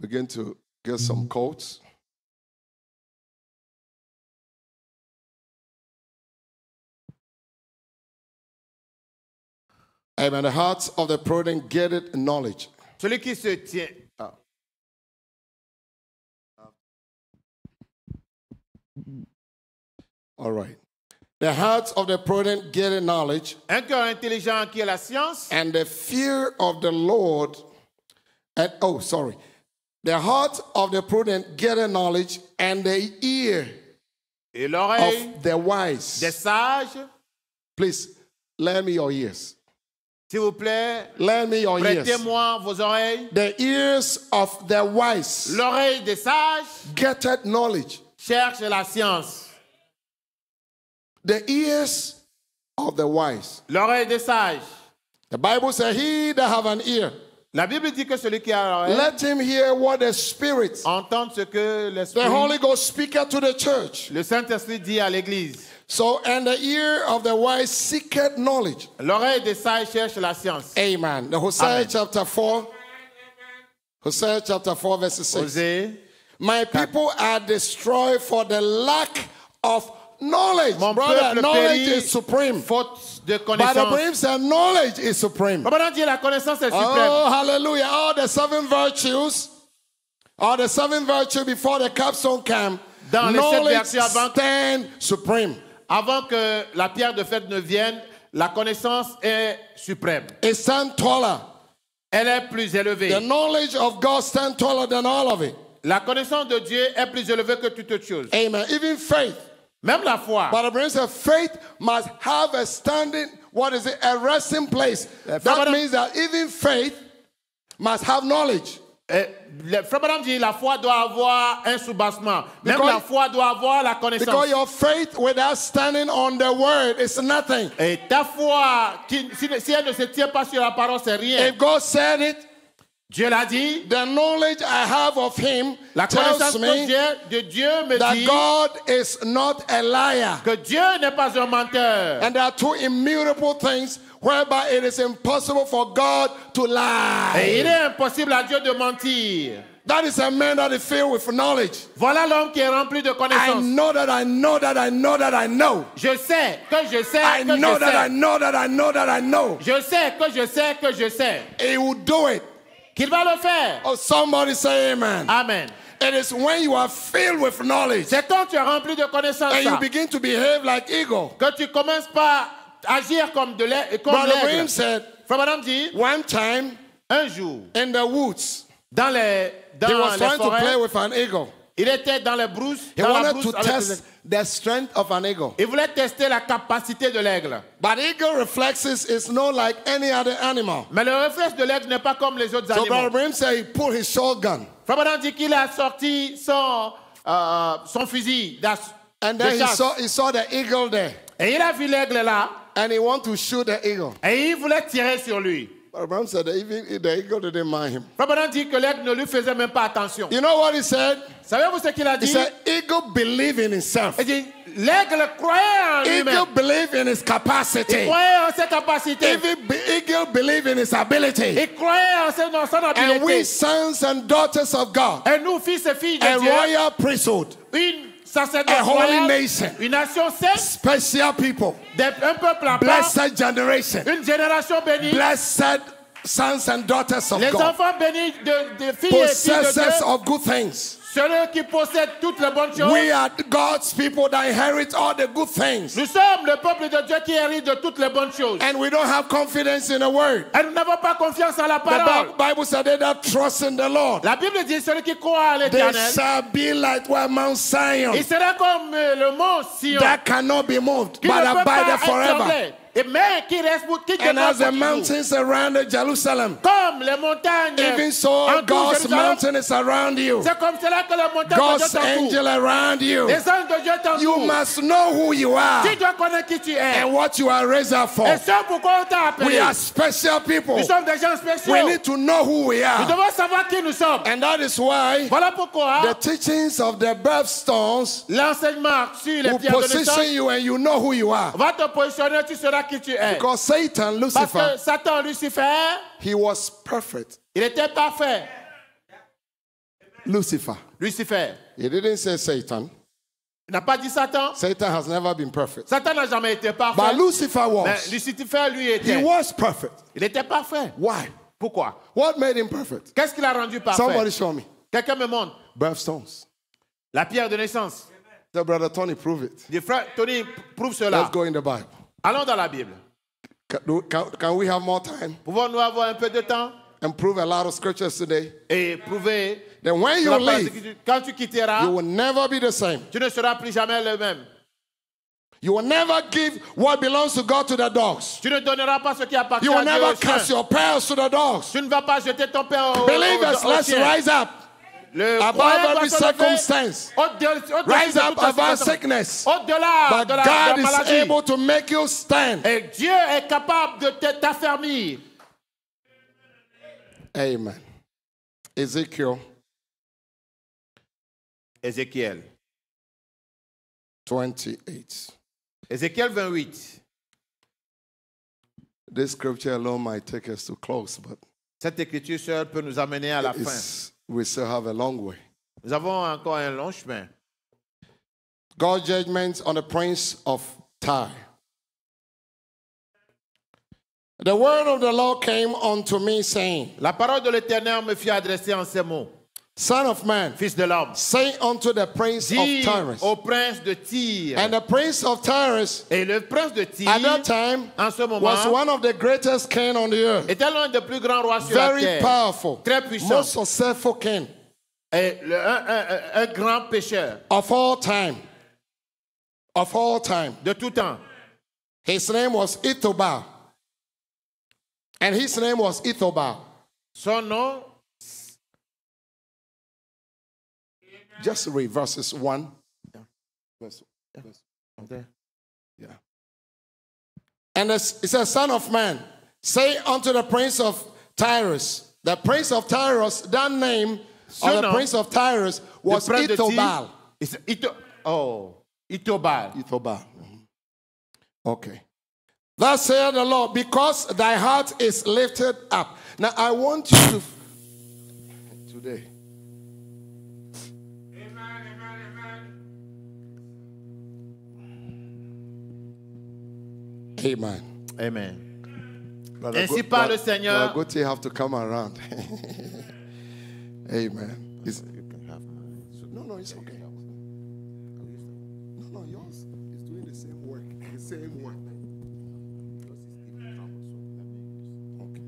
Begin to get some quotes. Amen. The hearts of the prudent get it knowledge.
Celui qui se tient. Ah.
All right. The hearts of the prudent get knowledge,
Un cœur intelligent qui est la science.
and the fear of the Lord. And oh, sorry. The heart of the prudent get knowledge, and the ear
Et l'oreille
of the wise.
des sages.
Please, lend me your ears.
S'il vous plaît,
Lend me your ears.
prêtez-moi vos oreilles.
The ears of the wise
L'oreille des sages
getteth knowledge.
cherche la science.
The ears of the wise.
L'oreille des sages.
The Bible says, He that have an ear,
La Bible dit que celui qui a l'oreille
let him hear what the Spirit,
entende ce que
the Holy Ghost speaketh to the church.
le Saint-Esprit dit à l'Église.
So, and the ear of the wise seeketh knowledge.
L'oreille des sages cherche la science.
Amen. The Hosea
Amen.
chapter 4, Hosea chapter 4, verse 6.
Osée.
My people are destroyed for the lack of knowledge.
Mon
Brother, knowledge is supreme.
faute de
But the
connaissance.
Bible says knowledge is supreme.
Dit la connaissance est suprême.
Oh, hallelujah. All the seven virtues, all the seven virtues before the capstone camp,
Dans
knowledge
avant-
stand supreme.
Avant que la pierre de fête ne vienne, la connaissance est suprême.
It stands taller.
Elle est plus élevée.
The knowledge of God stands taller than all of it.
La connaissance de Dieu est plus élevée que toute autre chose.
Amen. Even faith.
Même la foi.
But the Bible says faith must have a standing, what is it, a resting place.
Uh,
That means that even faith must have knowledge.
Eh, le frère Branham dit la foi doit avoir un soubassement. Même
Because-
la foi doit avoir la connaissance.
Because your faith without standing on the word is nothing.
Et ta foi, qui- si, si elle ne se tient pas sur la parole, c'est rien.
If God said it,
Dieu l'a dit.
the knowledge I have of Him
La connaissance
tells
que
me
j'ai de Dieu me
that
dit
God is not a liar.
que Dieu n'est pas un menteur.
And there are two immutable things whereby it is impossible for God to
Et il
lie.
est impossible à Dieu de mentir.
That is a man that is filled with knowledge.
Voilà l'homme qui est rempli de connaissances.
I know that I know that I know that I know.
Je sais que je sais
I
que
know
je
that I know that I know that I know.
Je sais que je sais que je sais.
He will do it.
Qu'il va le faire.
Oh, somebody say amen.
Amen.
It is when you are filled with knowledge
C'est quand tu es rempli de connaissances
and you begin to behave like eagle.
que tu commences par agir comme de l'aigle. Comme
Brother. William said,
Frère Branham dit,
one time
un jour,
in the woods,
dans les, dans
he was
les
trying to play with an eagle.
Il était dans les brousses,
He
dans la
wanted
brousse
to test the strength of an eagle.
Il voulait tester la capacité de l'aigle.
But eagle reflexes is not like any other animal.
Mais le réflexe de l'aigle n'est pas comme les autres
So Brother
animaux.
William said he pulled his shotgun
Frère Branham dit qu'il a sorti son, euh, son fusil d'as-
and
de
then he saw, he saw the eagle there
Et il a vu l'aigle là,
and he wanted to shoot the eagle.
et il voulait tirer sur lui.
Branham said that even the eagle didn't mind him.
Frère Branham dit que l'aigle ne lui faisait même pas attention.
You know what he said?
Savez-vous ce qu'il a dit?
He said, Eagle believe in himself.
Il dit, l'aigle croyait en lui-même.
Eagle believe in his capacity.
Il croyait en ses capacités.
Eagle believe in his ability.
Il croyait en ses- dans son
And we sons and daughters of God,
Et nous, fils et filles
a
de Dieu,
royal priesthood,
une
a holy nation,
une nation sainte,
special people,
des- un peuple à
blessed generation,
une génération bénie,
blessed sons and daughters of
les
God,
enfants bénis de, de filles et filles de
possessors
Dieu,
of good things.
Ceux qui possèdent toutes les bonnes choses.
We are God's people that inherit all the good things.
Nous sommes le peuple de Dieu qui hérite de toutes les bonnes choses.
And we don't have confidence in the word.
Et nous n'avons pas confiance en la
The
parole.
Bi- Bible said they that trust in the Lord.
La Bible dit celui qui croit à
They
l'éternel,
shall be like what Mount Zion
il sera comme euh, le mont Sion.
that cannot be moved, but abide forever.
être et Et mais qui reste
And as the mountains surrounded Jerusalem,
Comme les montagnes.
even so God's mountain is around you.
C'est comme cela que les montagnes de
God's angel around you.
Les anges de Dieu
You must know who you are
Tu dois connaître qui tu es.
and what you are raised up for.
Et ce pourquoi on t'a appelé.
We are special people.
Nous sommes des gens spéciaux.
We need to know who we are.
devons savoir qui nous sommes.
And that is why the teachings of the birthstones will position you and you know who you are.
Va te positionner, tu seras qui tu es.
Because Satan,
Parce
Lucifer,
que Satan, Lucifer,
he was perfect.
il était parfait.
Lucifer.
Lucifer.
He didn't say Satan.
Il n'a pas dit Satan.
Satan has never been perfect.
Satan n'a jamais été parfait. But.
Lucifer
Mais
was.
Lucifer, lui, était.
He was perfect.
Il était parfait.
Why?
Pourquoi
What made him perfect?
Qu'est-ce qui l'a rendu parfait?
Somebody show me.
Quelqu'un me montre.
Birthstones.
La pierre de naissance.
The brother Tony prove it.
Le frère Tony prouve cela.
Let's go in the Bible.
Allons dans la Bible.
Can, we have more time?
Pouvons-nous avoir un peu de temps?
And prove a lot of scriptures today?
et prouver
Then when you leave,
quand tu quitteras,
you will never be the same.
tu ne seras plus jamais le même.
You will never give what belongs to God to the dogs.
Tu ne donneras pas ce qui appartient
You will
à Dieu
never
aux
cast your pearls to the dogs.
Tu ne vas pas jeter ton père au, au,
Believers, let's rise up.
Le
above every circumstance. Rise up above sickness.
Au-delà
But
de la, de
God
la
is
maladie.
able to make you stand.
Et Dieu est capable de te- t'affermir.
Amen. Ezekiel
Ézéchiel.
28.
Ézéchiel 28.
This scripture alone might take us to close, but
Cette écriture seule peut nous amener à la fin.
We still have a long way.
Nous avons encore un long chemin.
God's judgment on the prince of Tyre. The word of the Lord came unto me, saying,
La parole de l'Éternel me fit adresser en ces mots.
Son of man,
Fils de l'homme,
say unto the prince of Tyrus.
au prince de Tyr.
And the prince of Tyrus
Et le prince de Tyr,
at that time
en ce moment,
was one of the greatest king on the earth.
était l'un des plus grands rois sur
Very
la terre.
powerful,
Très puissant.
most successful king
Et le- un, un- un- un grand pécheur
of all time. Of all time.
de tout temps.
His name was Ithobal. And his name was Ithobal.
Son nom,
Just read verses 1. Verse- verse- yeah. And it says, Son of man, say unto the prince of Tyrus, the prince of Tyrus, that name of the
of-
prince of Tyrus was
prince de Tyr,
Ithobal.
Ito- oh, Itobal.
Ithobal. Mhm. Okay. Thus saith the Lord, because thy heart is lifted up. Now I want you to today. Amen.
Amen.
Brother
Ainsi
Go-
parle le Seigneur.
Brother Gotti have to come around. Amen. It's- no, no, it's okay. No, no, yours is doing the same work. The same work. Okay.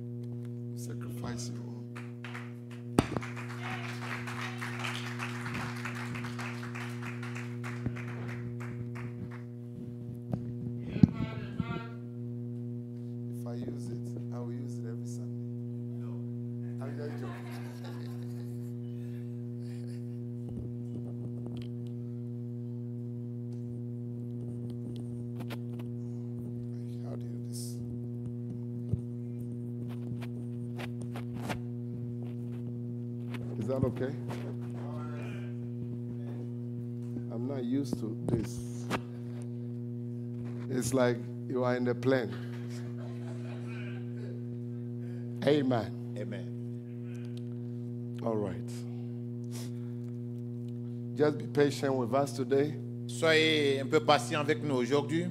Sacrifice your okay? I'm not used to this. It's like you are in the plane. Amen.
Amen.
All right. Just be patient with us today.
Soyez un peu patient avec nous aujourd'hui.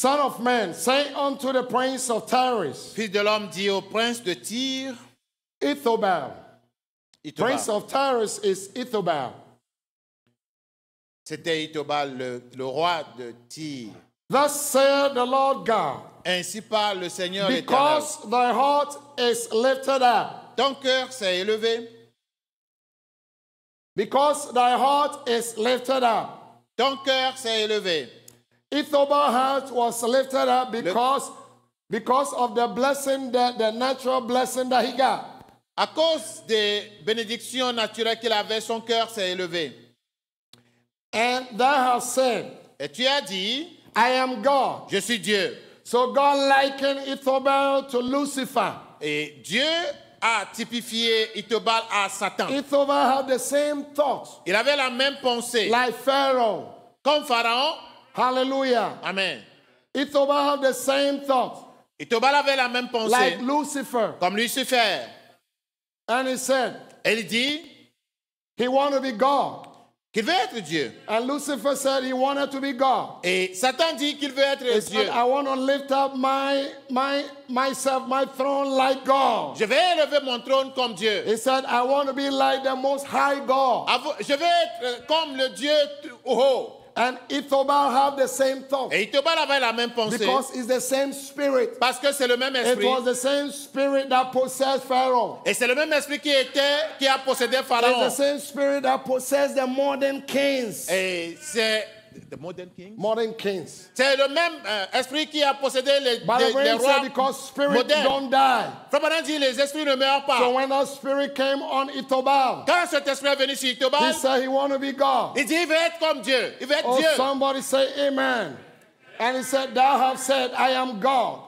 Son of man, say unto the prince of Tyrus,
Fils de l'homme dit au prince de Tyr,
Ithobal. Prince of Tyrus is Ithobal.
C'était Itobal, le, le roi de Tyr.
Thus saith the Lord God,
Ainsi parle le Seigneur
because thy heart is lifted up,
Ton cœur s'est élevé,
because thy heart is lifted up.
ton cœur s'est élevé.
Ethobel's heart was lifted up because, because of the blessing, that, the natural blessing that he got.
À cause des bénédictions naturelles qu'il avait, son cœur s'est élevé.
And thou hast said,
Et tu as dit,
I am God.
je suis Dieu.
So God likened Ethobel to Lucifer.
Et Dieu a typifié Itobal à Satan.
Ethobel had the same thoughts
Il avait la même pensée.
like Pharaoh.
Comme Pharaon,
Hallelujah.
Amen.
Ethobel had the same thoughts
Itobal avait la même pensée.
like Lucifer.
Comme Lucifer.
And he said,
Et il dit
he wanted to be God.
qu'il veut être Dieu.
And Lucifer said he wanted to be God.
Et Satan dit qu'il veut être
He
Dieu.
said, I want to lift up my, my, myself, my throne like God.
Je vais élever mon trône comme Dieu.
He said, I want to be like the most high God.
Je vais être comme le Dieu haut.
And Ethobel had the same thought
Et Itobal avait la même pensée.
because it's the same spirit.
Parce que c'est le même
It
esprit.
was the same spirit that possessed Pharaoh.
Et c'est le même esprit qui était, qui a possédé
It's
Pharaon.
the same spirit that possessed the modern kings.
Et c'est the modern king.
Modern kings.
C'est le même euh, esprit qui a possédé les, les-
the
les rois
because spirit
modernes.
don't die.
Frère Branham dit les esprits ne meurent pas.
So when that spirit came on Itobal,
Quand cet esprit est venu sur Itobal, he
said he want to be God.
il dit il veut être comme Dieu. Il veut être
Oh,
Dieu.
somebody say amen. And he said, Thou have said, I am God.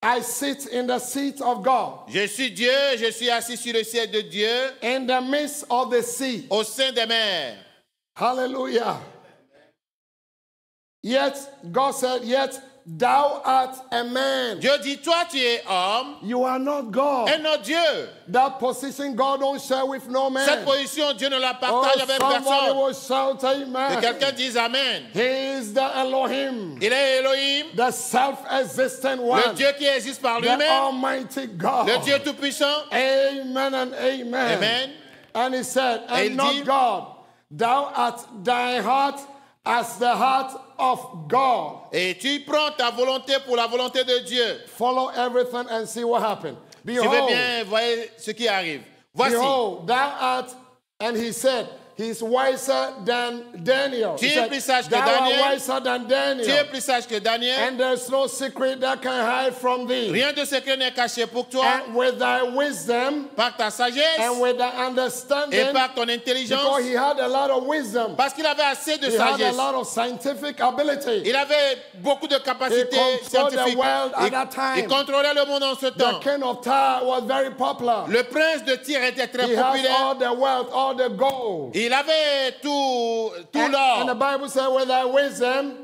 I sit in the seat of God,
Je suis Dieu, je suis assis sur le siège de Dieu,
in the midst of the sea.
au sein des mers.
Hallelujah. Yet, God said, Yet thou art a man.
Dieu dit, toi tu es homme
You are not God.
et non Dieu.
That position God don't share with no man.
Cette position, Dieu ne la
Oh,
partage avec
somebody
personne.
will shout
Que
amen.
quelqu'un dise Amen.
He is the Elohim,
Il est Elohim,
the self-existent one,
le Dieu qui existe par
the
lui-même,
Almighty God.
le Dieu Tout-Puissant.
Amen and amen.
Amen.
And he said,
Et
and
il
not
dit-
God, thou art thy heart as the heart of God.
Et tu prends ta volonté pour la volonté de Dieu.
Follow everything and see what happened.
Tu veux
Behold,
bien voir ce qui arrive. Voici,
behold, thou art, and he said, he's wiser than Daniel.
Tu es plus sage que Daniel.
wiser than
tu es
Daniel.
plus sage que Daniel.
And there's no secret that can hide from thee.
Rien de secret n'est caché pour toi.
And with thy wisdom
Par ta sagesse
and with thy
et par ton
because
intelligence.
he had a lot of wisdom.
Parce qu'il avait assez de
He had a
sagesse.
lot of scientific ability.
Il avait beaucoup de
He
capacités
controlled the
scientifiques.
world at
Il,
that time.
il contrôlait le monde en ce
The
temps.
king of Tyre was very popular.
Le prince de Tyr était très
He has
populaire.
all the wealth, all the gold.
Il avait tout, tout
And, and the. Bible said, with thy wisdom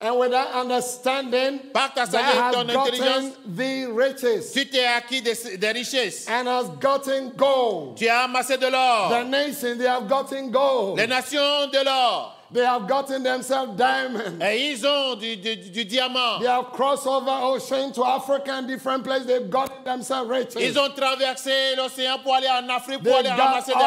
and with thy understanding,
Par ta sagesse, ton intelligence,
thee riches
tu t'es acquis des, des richesses.
and has gotten gold.
Tu as amassé de
The
l'or.
nation, they have gotten gold.
Les nations de l'or.
They have gotten themselves diamonds.
Et ils ont du, du- du diamant.
They have crossed over ocean to Africa and different places. They've gotten themselves riches.
Ils ont traversé l'océan pour aller en Afrique, pour
They've
aller ramasser des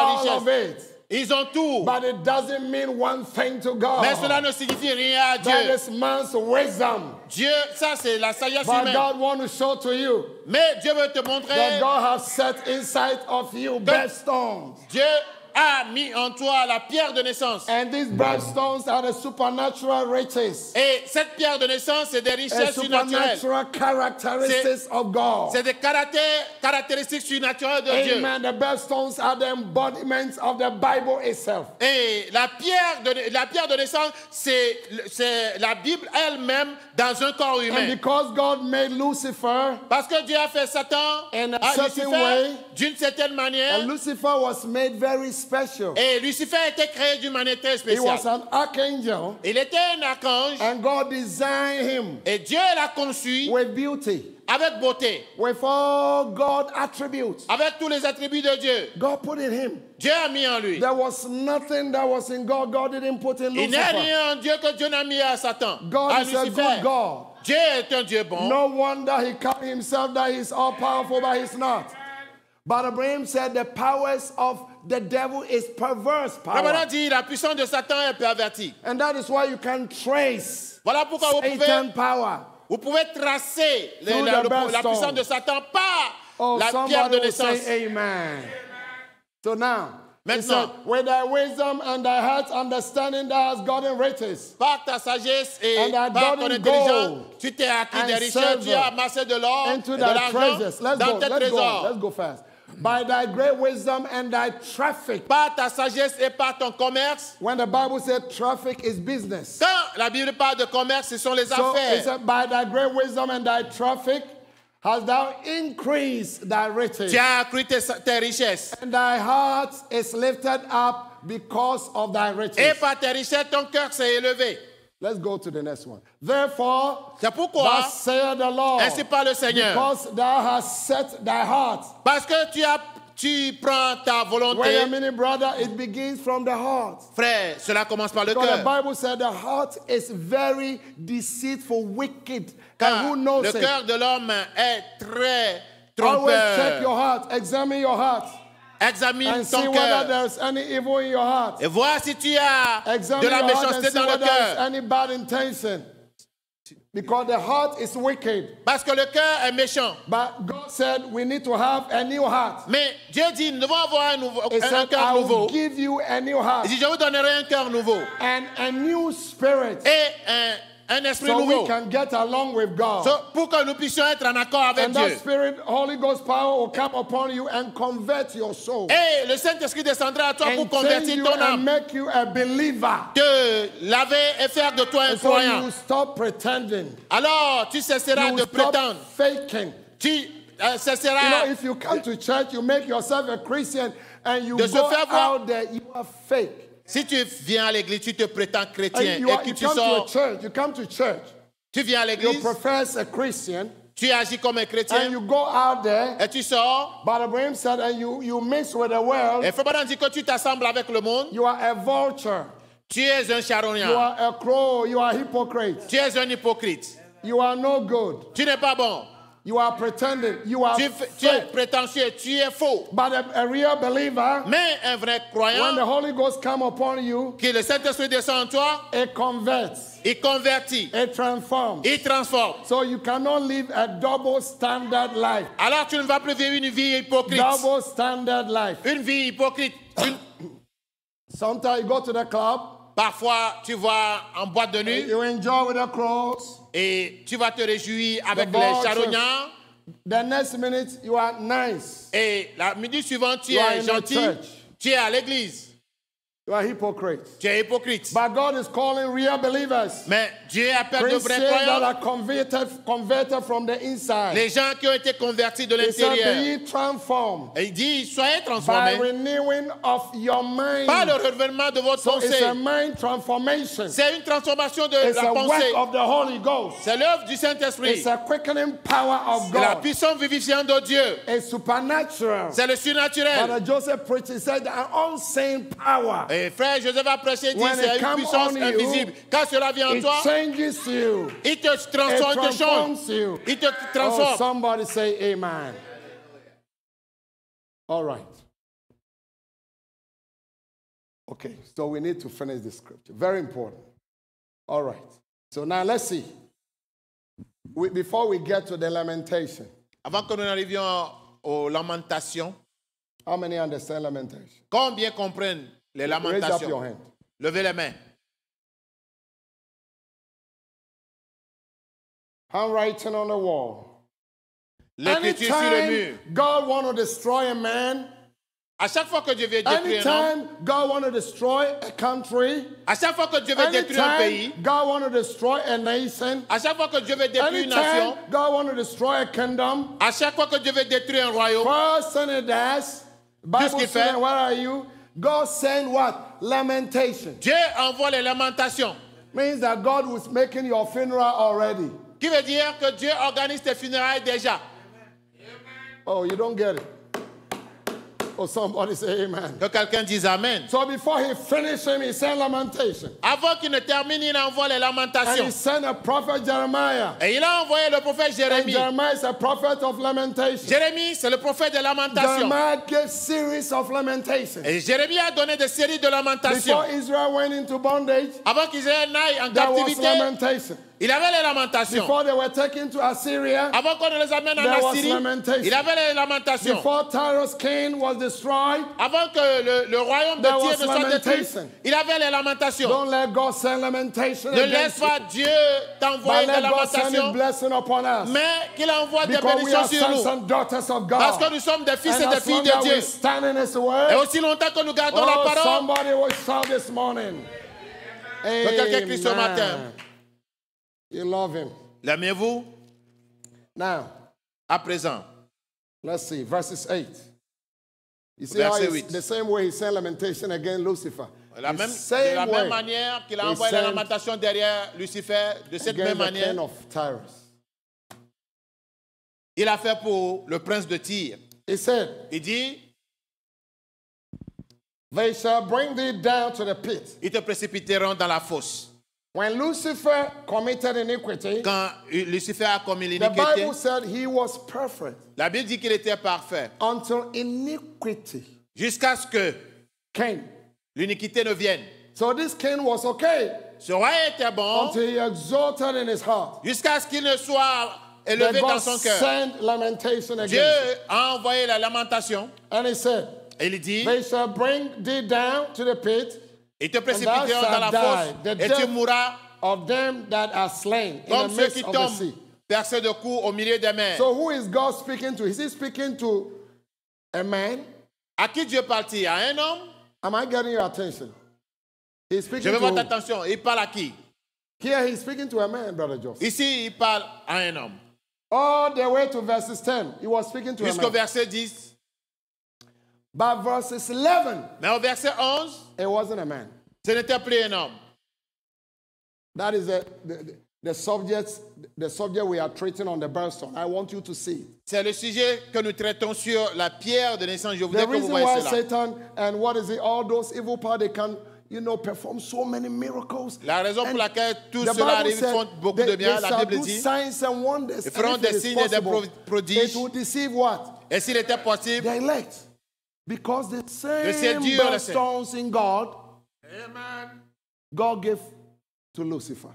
richesses. Ils ont tout.
But it doesn't mean one thing to God.
Mais cela ne signifie rien à
That
Dieu.
is man's wisdom.
Dieu, ça c'est la sagesse
But
humaine.
God wants to show to you
Mais Dieu veut te
that God has set inside of you birthstones.
Dieu a mis en toi la pierre de naissance.
And these birthstones are the supernatural riches.
Et cette pierre de naissance, c'est des
And
richesses surnaturelles.
supernatural characteristics of God.
C'est des caractéristiques surnaturelles de Dieu.
Amen. The birthstones are the embodiments of the Bible itself.
Et la pierre de, la pierre de naissance, c'est c'est la Bible elle-même dans un corps
And
humain.
because God made Lucifer,
Parce que Dieu a fait Satan
In a certain
Lucifer
way,
d'une certaine manière.
and Lucifer was made very special.
Et Lucifer a été créé d'une manière très
He was
spéciale.
an archangel,
Il était un archange
and God designed him
et Dieu l'a conçu
with beauty,
avec beauté,
with all God attributes.
avec tous les attributs de Dieu.
God put in him.
Dieu a mis en lui.
There was nothing that was in God. God didn't put in
Il n'y a
Lucifer.
rien en Dieu que Dieu n'a mis à Satan.
God
à
is a
Lucifer.
good God.
Dieu est un Dieu bon.
No wonder he called himself that he's all powerful, but he's not. But Abraham said the powers of the devil is perverse power.
dit la puissance de Satan est pervertie.
And that is why you can trace
Voilà pourquoi vous
Satan
pouvez,
power.
vous pouvez tracer les- la, le- la puissance de Satan par
Oh,
la pierre de naissance.
say amen. So now,
Maintenant.
said, with thy wisdom and thy heart understanding thou hast gotten riches.
Par ta sagesse et par ton
in
intelligence, tu t'es acquis des richesses, tu as amassé de l'or et de l'argent.
Let's
dans
go,
tes
let's go, let's go fast. By thy great wisdom and thy traffic.
Par ta sagesse et par ton commerce.
When the Bible said traffic is business.
Quand la Bible parle de commerce, ce sont les
So
affaires.
said, by thy great wisdom and thy traffic hast thou increased thy riches.
Tu as accru tes, tes richesses.
And thy heart is lifted up because of thy riches.
Et par tes richesses, ton cœur s'est élevé.
Let's go to the next one. Therefore,
C'est pourquoi,
thus saith the Lord,
ainsi parle le Seigneur,
because thou hast set thy heart.
parce que tu, as, tu prends ta
Wait a
volonté,
minute, brother. It begins from the heart.
frère, cela commence par le
Because the. Bible said the heart is very deceitful, wicked.
Car
and who knows
le
it?
cœur de l'homme est très
Always check your heart. Examine your heart.
Examine
And see
ton
whether
cœur
there's any evil in your heart.
et vois si tu as
Examine
de la
your heart and
méchanceté
see
dans le
whether there's
cœur.
any bad intention. Because the heart is wicked.
Parce que le cœur est méchant.
But God said we need to have a new heart.
Mais Dieu dit, nous devons avoir un, nouveau,
He
un
said,
cœur
I will
nouveau.
give you a new heart
Il dit, je vous donnerai un cœur nouveau
and a new spirit
et un, un esprit
so
nouveau.
we can get along with God.
So, pour que nous puissions être en accord avec
and that
Dieu.
spirit, Holy Ghost power will come upon you and convert your soul.
Et le Saint-Esprit descendra à toi pour
and change
convertir ton
and
âme,
make you a believer.
te laver et faire de toi un
And so
croyant.
you stop pretending.
Alors, tu cesseras
You
de
stop
prétendre.
faking.
Tu euh,
You know, if you come to church, you make yourself a Christian, and you
De
go out there, you are fake.
Si tu viens à l'église, tu te prétends chrétien
you,
et que
you
tu
come to a
sors,
church, you come to church,
tu viens à
you
l'église,
profess a Christian,
tu agis comme un
and
chrétien
you go out there.
et tu sors.
But Abraham said, and you, you mix with the world,
Et dit que tu t'assembles avec le monde,
you are a vulture,
tu es un
you
charognard,
are a crow, you are a hypocrite,
tu es un hypocrite,
you are no good,
tu n'es pas bon,
you are pretending, you are
tu, fais- tu es
fake.
prétentieux, tu es faux.
But a, a real believer,
Mais un vrai
when the Holy Ghost come upon you,
que le Saint-Esprit descend en toi,
it converts,
il convertit,
it transforms.
il transforme.
So you cannot live a double standard life.
Alors tu ne vas plus vivre une vie hypocrite.
Double standard life.
Une vie hypocrite.
Sometimes you go to the club,
Parfois, tu vas en boîte de nuit
you enjoy with the crows.
et tu vas te réjouir avec
The
les charognards.
The next minute you are nice.
Et la minute suivante, tu
You
es gentil. Tu es à l'église.
You are hypocrite.
Tu es hypocrite.
But God is calling real believers.
Mais Dieu appelle de vrais
that
croyants.
are converted, converted from the inside.
Les gens qui ont été convertis de
Be
l'intérieur.
transformed
Et il dit, soyez
by
transformés
renewing of your mind.
par le renouvellement de votre
So it's
pensée.
a mind transformation.
C'est une transformation de
It's
la
a work
pensée.
of the Holy Ghost.
C'est l'œuvre du Saint-Esprit.
It's a quickening power of
C'est la
God.
puissance vivifiante de Dieu.
It's supernatural.
C'est le surnaturel.
Joseph preached, he said, an unseen power.
Et frère Joseph a prêché, dit
When
c'est
it
une puissance
on you.
Quand cela vient en
It
toi,
changes you.
il te transforme, il te change.
transforms you.
Il te
Oh, somebody say amen. All right. Okay, so we need to finish the scripture. Very important. All right. So now let's see. We, before we get to the lamentation,
Avant que nous n'arrivions aux lamentations,
how many understand lamentation?
combien comprennent les lamentations. Levez les mains.
Handwriting on the wall.
L'écriture sur le mur.
God want to destroy a man,
À chaque fois que Dieu veut détruire un homme,
God want to destroy a country,
à chaque fois que Dieu veut détruire un pays,
God want to destroy a nation,
à chaque fois que Dieu veut détruire une nation,
God want to destroy a kingdom,
à chaque fois que Dieu veut détruire un royaume,
first Bible
qu'il fait-
where are you? God send what? Lamentation.
Dieu envoie les lamentations.
Means that God was making your funeral already.
Qui veut dire que Dieu organise tes funérailles déjà.
Oh, you don't get it. Oh, somebody say amen.
Que quelqu'un dise Amen.
So before he finished him, he sent lamentation.
Avant qu'il ne termine, il envoie les
And he
lamentations.
sent a prophet Jeremiah.
Et il a envoyé le prophète Jérémie.
Jeremiah is a prophet of lamentation.
Jérémie, c'est le prophète de lamentation.
Jeremiah gave series of lamentations.
Et Jérémie a donné des séries de lamentations.
Before Israel went into bondage,
Avant qu'Israël n'aille en
there was
captivité,
lamentation.
Il avait les lamentations.
Before they were taken to Assyria,
Avant qu'on ne les amène en Assyrie, il avait les lamentations.
before Tyrus King was destroyed,
Avant que le, le royaume de
was
ne soit détruit, il avait les lamentations.
don't let God send lamentation
Ne laisse pas Dieu t'envoyer des lamentations, mais qu'il envoie des bénédictions sur nous. Parce que nous sommes des fils
And
et des filles de Dieu. Et aussi longtemps que nous gardons la
oh,
parole, que quelqu'un crie ce matin.
You love Him.
L'aimez-vous?
Now,
à présent
let's see, verses 8. You see
Verset
how he's,
huit.
the same way he sent lamentation against Lucifer.
La
The
même, de la même manière qu'il a
he
envoyé la lamentation derrière Lucifer, de cette même manière, il a fait pour le prince de Tyr.
He said,
Il dit,
They shall bring thee down to the pit.
ils te précipiteront dans la fosse.
When Lucifer committed iniquity,
Quand Lucifer a commis
the
l'iniquité,
Bible said he was perfect
la Bible dit qu'il était parfait.
until iniquity
Jusqu'à ce que
came.
l'iniquité ne vienne.
So this king was okay
Ce roi était bon
until he exalted in his heart.
jusqu'à ce qu'il ne soit élevé dans son cœur. Dieu a envoyé la lamentation.
And he said,
Et il dit,
They shall bring thee down to the pit
ils te précipiteront dans la fosse
The
et tu mourras
of them that are slain in
comme
the
ceux
midst
qui
of the
tombent
sea.
percés de coups au milieu des mers.
So who is God speaking to? Is he speaking to a man?
À qui Dieu parle-t-il? À un homme?
Am I getting your attention? He's
Je
speaking
veux votre attention. Il parle à qui?
Here. He's speaking to a man, brother Joseph.
Ici, il parle à un homme.
All the way to verses 10, he was speaking to a
Jusqu'au
man.
verset 10.
But verses 11,
Mais au verset 11,
it wasn't a man.
ce n'était plus un homme.
That is the, the, the subject. The subject we are treating on the birthstone. I want you to see.
C'est le sujet que nous traitons sur la pierre de naissance. Je voudrais
The
que vous
reason
voyez
why
cela.
Satan and what is it? All those evil power they can, you know, perform so many miracles.
La raison pour laquelle tout
the
cela
Bible
arrive,
said
font beaucoup
they,
de bien.
they
La
shall
Bible
do
dit.
signs and wonders.
Ils feront des
is
signes et des
possible,
pro- prodiges.
It will deceive what?
Et s'il était possible,
The elect. Because the same birthstones in God, God gave to Lucifer.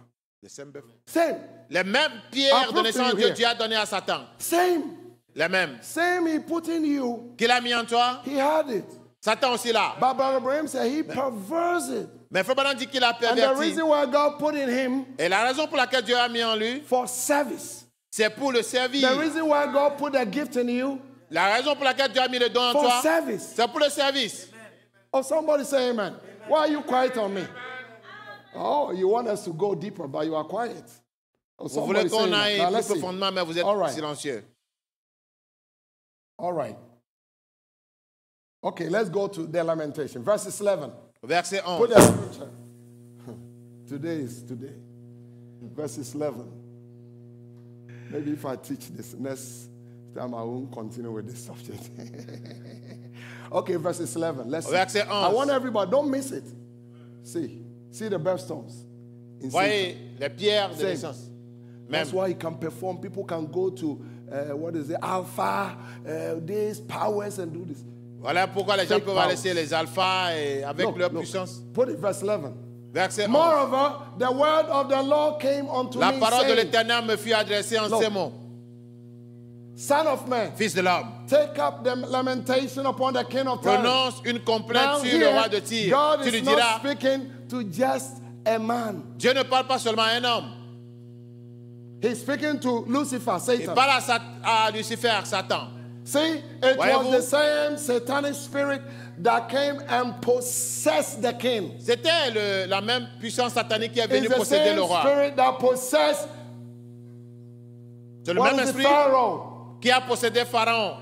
Same.
les mêmes pierres de naissance que. Dieu a donné à Satan,
Same.
les mêmes,
Same he put in you.
qu'il a mis en toi,
He had it.
Satan aussi là.
But Brother Abraham said he perverts it.
Mais Frère Branham dit qu'il a
And the
perverti.
reason why God put in him
Et la raison pour laquelle Dieu a mis en lui,
for service.
c'est pour le
The
servir.
reason why God put a gift in you
La raison pour laquelle Dieu a mis le don en
for
toi,
service.
c'est pour le service.
Oh, somebody say amen. Why are you quiet on me? Oh, you want us to go deeper, but you are quiet. Oh,
Vous voulez qu'on
amen.
aille plus profondément, mais vous êtes
All right.
silencieux.
All right. Okay, let's go to the lamentation. Verses 11.
Verset
Put
11.
the scripture. Today is today. Verses 11. Maybe if I teach this next time, I won't continue with this subject. okay, verses 11. Let's see.
Verset
I want everybody, don't miss it. See, see the birthstones.
Voyez les pierres de naissance.
That's why he can perform. People can go to uh, what is it, Alpha, uh, these powers, and do this.
Voilà pourquoi les gens peuvent laisser les alphas et avec
Look,
leur
look.
puissance.
Put it, verse 11.
Verset 11.
Moreover, the word of the Lord came unto
La
me,
parole de l'Éternel me fut adressée en ces mots.
Son of man,
Fils de l'homme,
take up the lamentation upon the king of Tyre.
prononce une complainte
Now
sur le roi de
here,
Tyr.
God
Tu lui
is not
diras,
speaking to just a man.
Dieu ne parle pas seulement à un homme.
He's speaking to Lucifer,
Il
Satan.
parle à, Sat- à Lucifer, Satan.
See, it was the same satanic spirit that came and possessed the king.
C'était la même puissance satanique qui est venue posséder le roi.
spirit that possessed
C'est le même esprit
Pharaoh?
Qui a possédé Pharaon.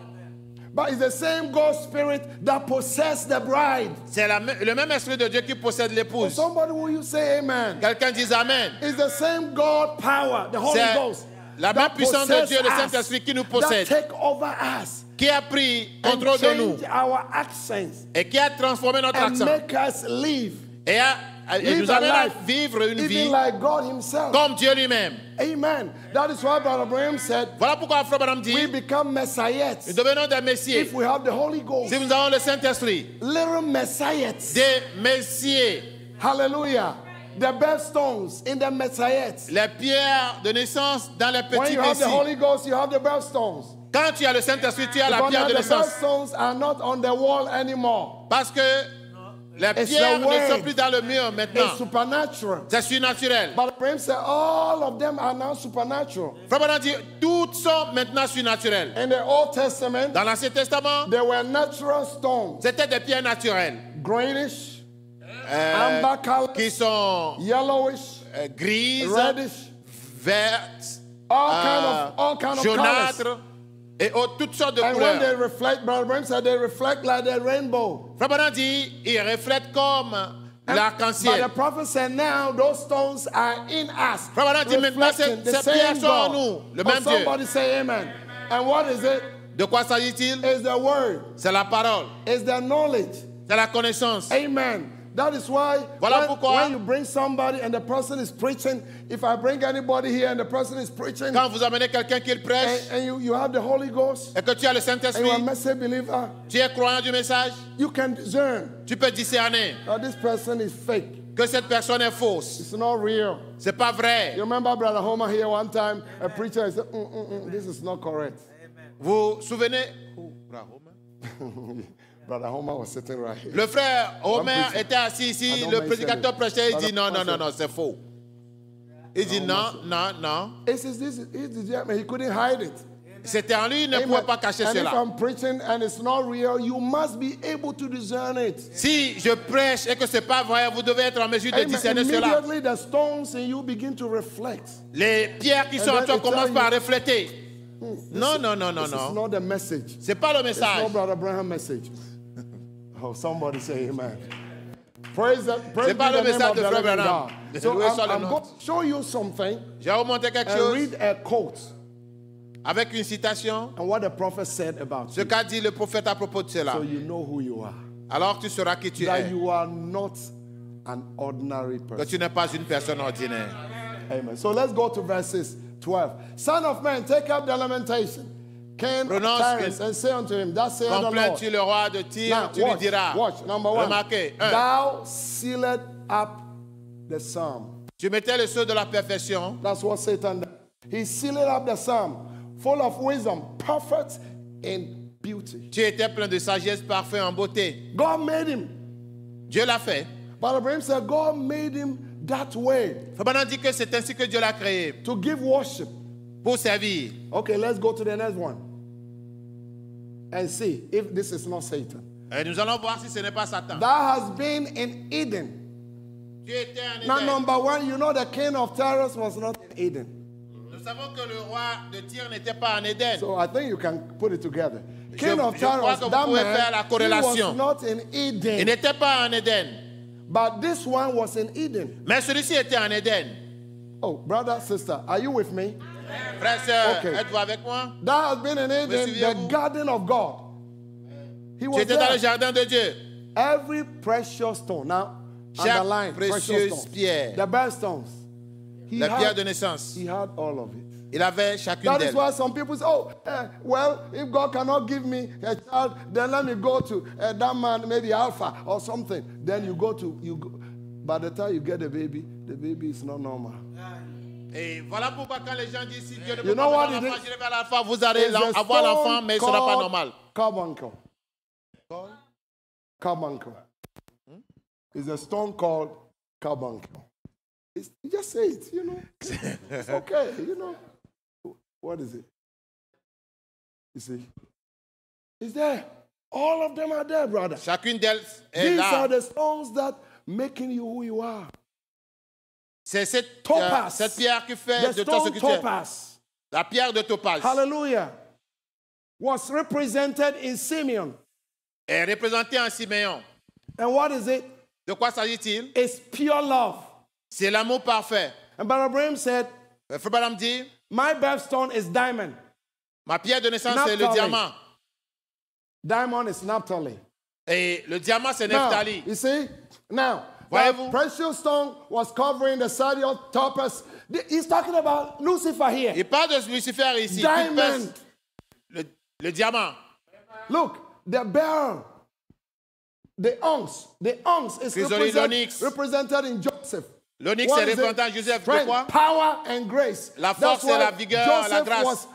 But it's the same God spirit that possessed the bride.
C'est le même esprit de Dieu qui possède l'épouse.
Somebody will you say amen?
Quelqu'un dise Amen.
It's the same God power, the Holy
C'est
Ghost.
la même puissance de Dieu, le Saint-Esprit qui nous
That
possède.
take over us.
qui a pris contrôle de nous
change our accents
et qui a transformé notre
and
accent
make us live,
et, a, et
live
nous
a
amène à
life
vivre une
even
vie
like God Himself.
comme Dieu lui-même.
Amen. That is why Brother Abraham said,
Voilà pourquoi Frère Branham dit
we become messiahs
nous devenons des messieurs
if we have the Holy Ghost.
si nous avons le Saint-Esprit.
Little messiahs.
Des messieurs.
Hallelujah. The birthstones in the messiahs.
Les pierres de naissance dans les
When
petits
you have the
messieurs.
Holy Ghost, you have the birthstones.
Quand tu as le Saint-Esprit, tu as la
Because
pierre
now
de
the
naissance.
birthstones are not on the wall anymore.
Parce que les
It's
pierres ne sont plus dans le mur maintenant.
It's supernatural.
C'est surnaturel.
But Abraham said all of them are now supernatural.
Frère Branham dit toutes sont maintenant surnaturelles.
In the Old Testament,
Dans l'Ancien Testament,
there were natural stones,
c'était des pierres naturelles
greenish,
euh,
amber color,
qui sont
yellowish,
euh, grises,
reddish,
vertes,
all
euh,
kind of all kind of colors.
Et toutes sortes de
And when they
couleurs.
reflect, Brother Abraham said they reflect like the rainbow.
Frère Branham dit, ils reflètent comme
And- But
l'arc-en-ciel.
the prophet said now those stones are in us.
Frère Branham dit, maintenant, ces- pierres sont en nous, le même Dieu.
somebody say amen. And what is it?
De quoi s'agit-il?
Is the word.
C'est la parole,
Is the knowledge.
c'est la connaissance.
Amen. That is why
Voilà
when,
pourquoi-
when you bring somebody and the person is preaching, if I bring anybody here and the person is preaching
Quand vous amenez quelqu'un qui
and,
prêche
and you, you have the Holy Ghost
et que tu as le
and you are a
Saint-Esprit,
message believer,
tu es croyant du message,
you can discern
tu peux discerner
that this person is fake.
que cette personne est fausse.
It's not real.
C'est pas vrai.
You remember Brother Homer here one time, a preacher said, mm, mm, mm, this is not correct.
Vous vous souvenez?
Brother Homer? was sitting right here.
Le frère Homer
preacher.
était assis
I
ici,
don't
le
mention
prédicateur
it.
prêchait, il
I
dit
don't
non, non,
mention
non, non, c'est faux. Il dit non, non, non.
He says, this is, this is the- he couldn't hide it.
C'était en lui, il ne
Amen.
pouvait pas cacher
and if
cela.
I'm preaching and it's not real, you must be able to discern it.
Si je prêche et que c'est pas vrai, vous devez être en mesure de
Amen.
discerner cela.
Immediately the stones in you begin to reflect.
Les pierres qui
And
sont en
then
toi
it tell
commencent par
you-
refléter. Non, non, non, non,
This is
non.
not the message.
C'est pas le
It's not
message.
Brother Branham message. Oh, somebody say amen. Praise the, praise
pas le
the name
message
of
de
the
Frère Branham.
So I'm, I'm going to show you something
Je vais vous montrer quelque chose
read a quote
avec une citation.
and what the prophet said about
Ce
you.
qu'a dit le prophète à propos de cela.
So you know who you are.
Alors tu sauras qui tu
That
es.
you are not an ordinary person.
Que tu n'es pas une personne ordinaire.
Amen. So let's go to verses 12. Son of man, take up the lamentation. Tyrants,
une-
and say unto him, Thus saith the Lord.
Complains-tu le roi de Tyr, tu lui diras.
watch, number one.
Remarquez, un,
Thou sealed up the psalm.
tu mettais le sceau de la perfection.
That's what Satan did. He sealed up the psalm, full of wisdom, perfect in beauty.
Tu étais plein de sagesse, parfait en beauté.
God made him.
Dieu l'a fait.
But Abraham said, God made him that way
Fabana dit que c'est ainsi que Dieu l'a créé,
to give worship.
pour servir.
Okay, let's go to the next one and see if this is not Satan.
Et nous allons voir si ce n'est pas Satan.
Thou has been in Eden.
Tu étais en
Now, number one, you know the king of Tyrus was not in Eden.
Nous savons que le roi de Tyr n'était pas en Éden.
So I think you can put it together.
Je-
King of
je crois
Tyrus,
que vous
that
pouvez
man,
faire la
he was not in Eden.
Il n'était pas en Éden.
But this one was in Eden.
Mais celui-ci était en Éden.
Oh, brother, sister, are you with me?
Frère, sœur,
Okay.
êtes-vous avec moi?
That has been in Eden, the garden of God. He was
étais dans le
there.
jardin de Dieu.
Every precious stone. Now,
Chaque
underline precious stones.
pierre.
The birthstones. He
La pierre de
had,
naissance.
he had all of it.
Il avait chacune
That is
d'elles.
why some people say, oh, eh, well, if God cannot give me a child, then let me go to uh, that man, maybe Alpha or something. Then you go to, you go, by the time you get the baby, the baby is not normal.
Et voilà pourquoi quand les gens disent si Dieu ne
You
peut pas
what
faire
it
l'enfant, je vais faire l'enfant, vous allez
It's a
avoir l'enfant,
stone
mais ce sera pas
called
normal.
Carbuncle. Carbuncle. Hmm? It's a stone called carbuncle. It's, just say it, you know. it's okay, you know. What is it? You see? It's there. All of them are there, brother.
Chacune d'elles est
These are the stones that making you who you are.
C'est cette,
Topaz.
euh, cette pierre qui fait
The
de toi ce
stone
que tu es.
topaz.
La pierre de topaz
Hallelujah. Was represented in Simeon.
est représentée en Siméon.
And what is it?
De quoi s'agit-il?
It's pure love.
C'est l'amour parfait.
And Brother Abraham said,
Euh, Frère Branham dit,
My birthstone is diamond.
ma pierre de naissance c'est le diamant.
Diamond is Naphtali.
Et le diamant, c'est
Now,
Nephtali.
you see? Now,
Voyez-vous?
the precious stone was covering the sardius topaz. He's talking about Lucifer here.
Il parle de Lucifer ici.
Diamond.
Le, le diamant.
Look, the beryl, the onyx, the onyx is represent- represented in Joseph.
L'onyx est représentant Joseph de quoi
power and grace.
La force et la vigueur,
Joseph
la grâce.
Was,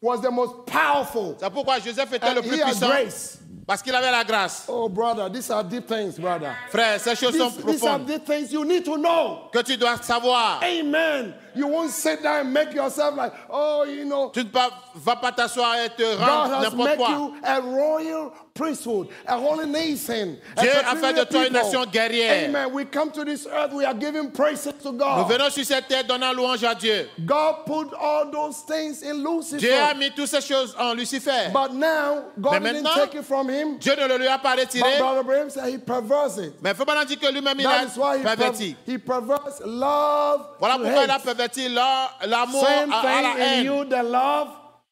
was the most powerful.
C'est pourquoi Joseph était
And
le plus puissant.
grace.
Parce qu'il avait la grâce.
Oh, brother, these are deep things, brother.
Frère, ces choses sont
These, these are
profondes
deep things you need to know.
que tu dois savoir.
Amen. You won't sit there and make yourself like, oh, you know,
Tu ne vas pas t'asseoir et te rendre n'importe quoi.
you a royal priesthood, a holy nation.
Dieu a fait de toi une nation guerrière.
Amen. We come to this earth, we are giving praises to
Nous
God.
venons sur cette terre donnant louange à Dieu.
God put all those things in
Dieu a
Lucifer.
mis toutes ces choses en Lucifer.
But now, God
Mais
didn't
maintenant,
take it from him.
Dieu ne le lui a pas
But
retiré.
Brother Abraham said he perverts it.
Mais il faut pas dire que lui-même il a perverti.
he perverts love
Voilà pourquoi il a perverti la- l'amour
Same
à, à la
thing in
haine.
you, the love.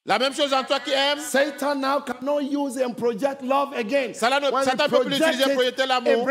La même chose en toi qui aimes.
Satan now cannot use and project love again.
Satan ne- peut plus
it,
projeter l'amour.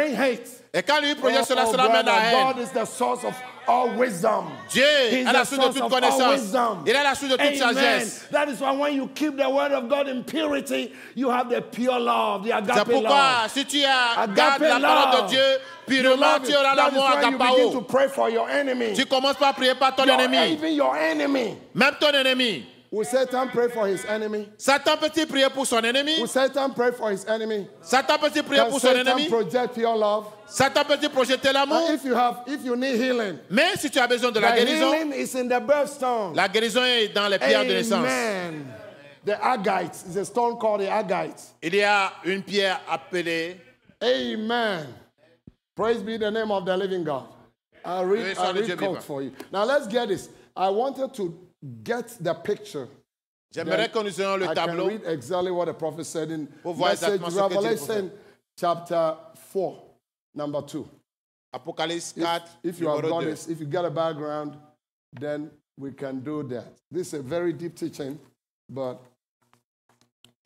Et quand lui projette
Oh,
cela,
oh,
cela mène
brother,
à la
God
haine.
is the source of all wisdom.
Dieu est la
the
source de toute
of all
connaissance.
wisdom.
Il est la source de toute
Amen.
sagesse.
That is why when you keep the word of God in purity, you have the pure love, the
C'est
agape
pourquoi
love.
si tu gardes la parole de Dieu,
You
purement tu auras l'amour
why you begin to
agapao.
pray for your enemy.
Tu commences par prier par ton
Your-
ennemi.
even your enemy.
Même ton ennemi.
Will Satan pray for his enemy?
Satan peut-il prier pour son ennemi?
Will Satan pray for his enemy?
Satan peut-il prier
Can
pour son
Satan
ennemi?
project pure love?
Satan peut-il projeter l'amour?
if you have, if you need healing,
Mais si tu as besoin de la guérison,
healing is in the birthstone.
la guérison est dans les pierres de naissance.
Amen. The agates is a stone called the agates.
Il y a une pierre appelée.
Amen. Praise be the name of the living God. I'll read, I'll read code for you. Now let's get this. I wanted to get the picture.
J'aimerais que nous ayons le
I can read exactly what the prophet said in message
exactement ce que dit le
Revelation chapter 4, number 2.
Apocalypse
If,
4,
if you have done this, if you get a background, then we can do that. This is a very deep teaching, but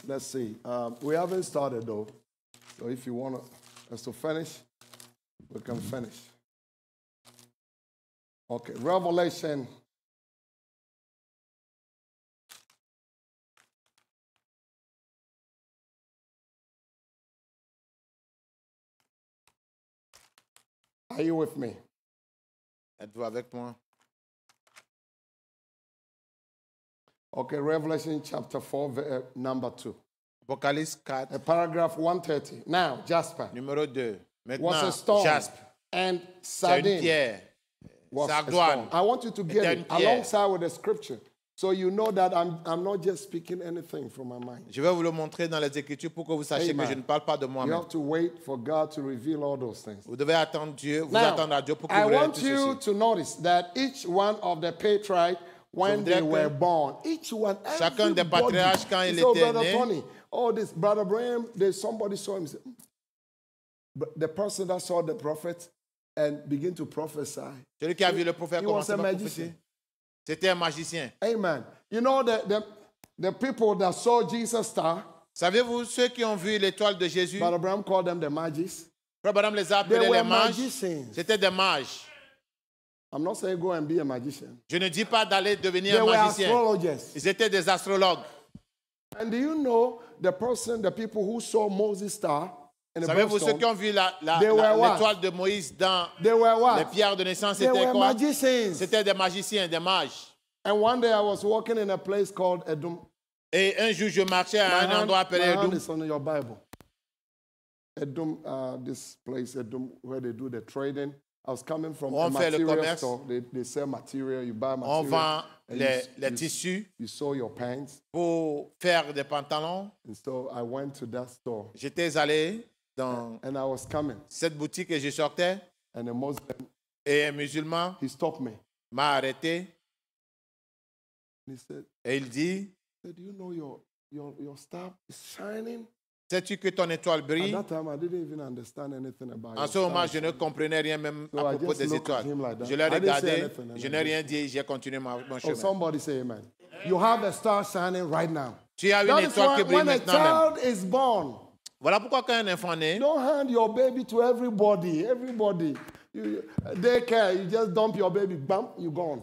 let's see. Um, we haven't started though, so if you want us to finish, we can finish. Okay, Revelation. Are you with me?
Êtes-vous avec moi?
Okay, Revelation chapter 4, uh, number 2.
Apocalypse 4,
Uh, paragraph 130. Now, Jasper
numéro 2.
was
Maintenant,
a stone,
jaspe.
and
C'est une
sardine
pierre.
was a
Sardoine.
I want you to get it alongside with the scripture, so you know that I'm, I'm not just speaking anything from my mind.
Je vais vous le montrer dans les Écritures pour que vous sachiez
Amen.
que je ne parle pas de
You
moi-même.
You have to wait for God to reveal all those things.
Vous devez attendre Dieu, vous
Now,
attendre à Dieu pour que
I
vous
want
tout
you
ceci.
to notice that each one of the patriarchs, when they were born, each one,
chacun des patriarches, quand il
so,
était
brother
né-
Tony, oh, this brother Branham, there's somebody saw him. "Hmm." the person that saw the prophet and begin to prophesy.
Celui qui a vu le prophète commencer
magician.
prophétiser, c'était un magicien.
Amen. You know the, the, the people that saw Jesus star,
Savez-vous, ceux qui ont vu l'étoile de Jésus,
Brother Abraham called them the magis.
Frère Branham les a appelés
were
les mages.
magicians.
C'était des mages.
I'm not saying go and be a magician.
Je ne dis pas d'aller devenir
They
un
were
magicien.
astrologers.
Ils étaient des astrologues.
And do you know the person, the people who saw Moses star?
Savez-vous ceux qui ont vu la- la- la- l'étoile de Moïse dans les pierres de naissance? C'était quoi? C'était des magiciens, des mages.
And one day I was walking in a place called Edom.
Et un jour, je marchais à
My
un endroit appelé Edom.
is on your Bible. Edom, uh, this place, Edom, where they do the trading. I was coming from a
On fait le
material
commerce.
store. They, they sell material. You buy
On
material.
vend
and
les,
you,
les
you-
tissus
you sew your pants.
pour faire des pantalons.
And so I went to that store.
J'étais allé dans
And I was coming.
cette boutique et je sortais.
And a Muslim,
Et un musulman
he stopped me.
m'a arrêté.
And he said,
Et il dit,
Do you know your, your, your star is shining?
sais-tu que ton étoile
At
brille?
that time, I didn't even understand anything about
En ce moment, je ne comprenais rien même
So
à propos des étoiles.
like.
Je l'ai regardé, je n'ai rien dit, j'ai continué mon
Oh,
chemin.
somebody say amen. You have a star shining right now.
Tu as une
That
étoile qui brille
when a
maintenant même.
child is born,
Voilà pourquoi quand un enfant naît,
don't hand your baby to everybody. Everybody. You, care. you just dump your baby, bam, you gone.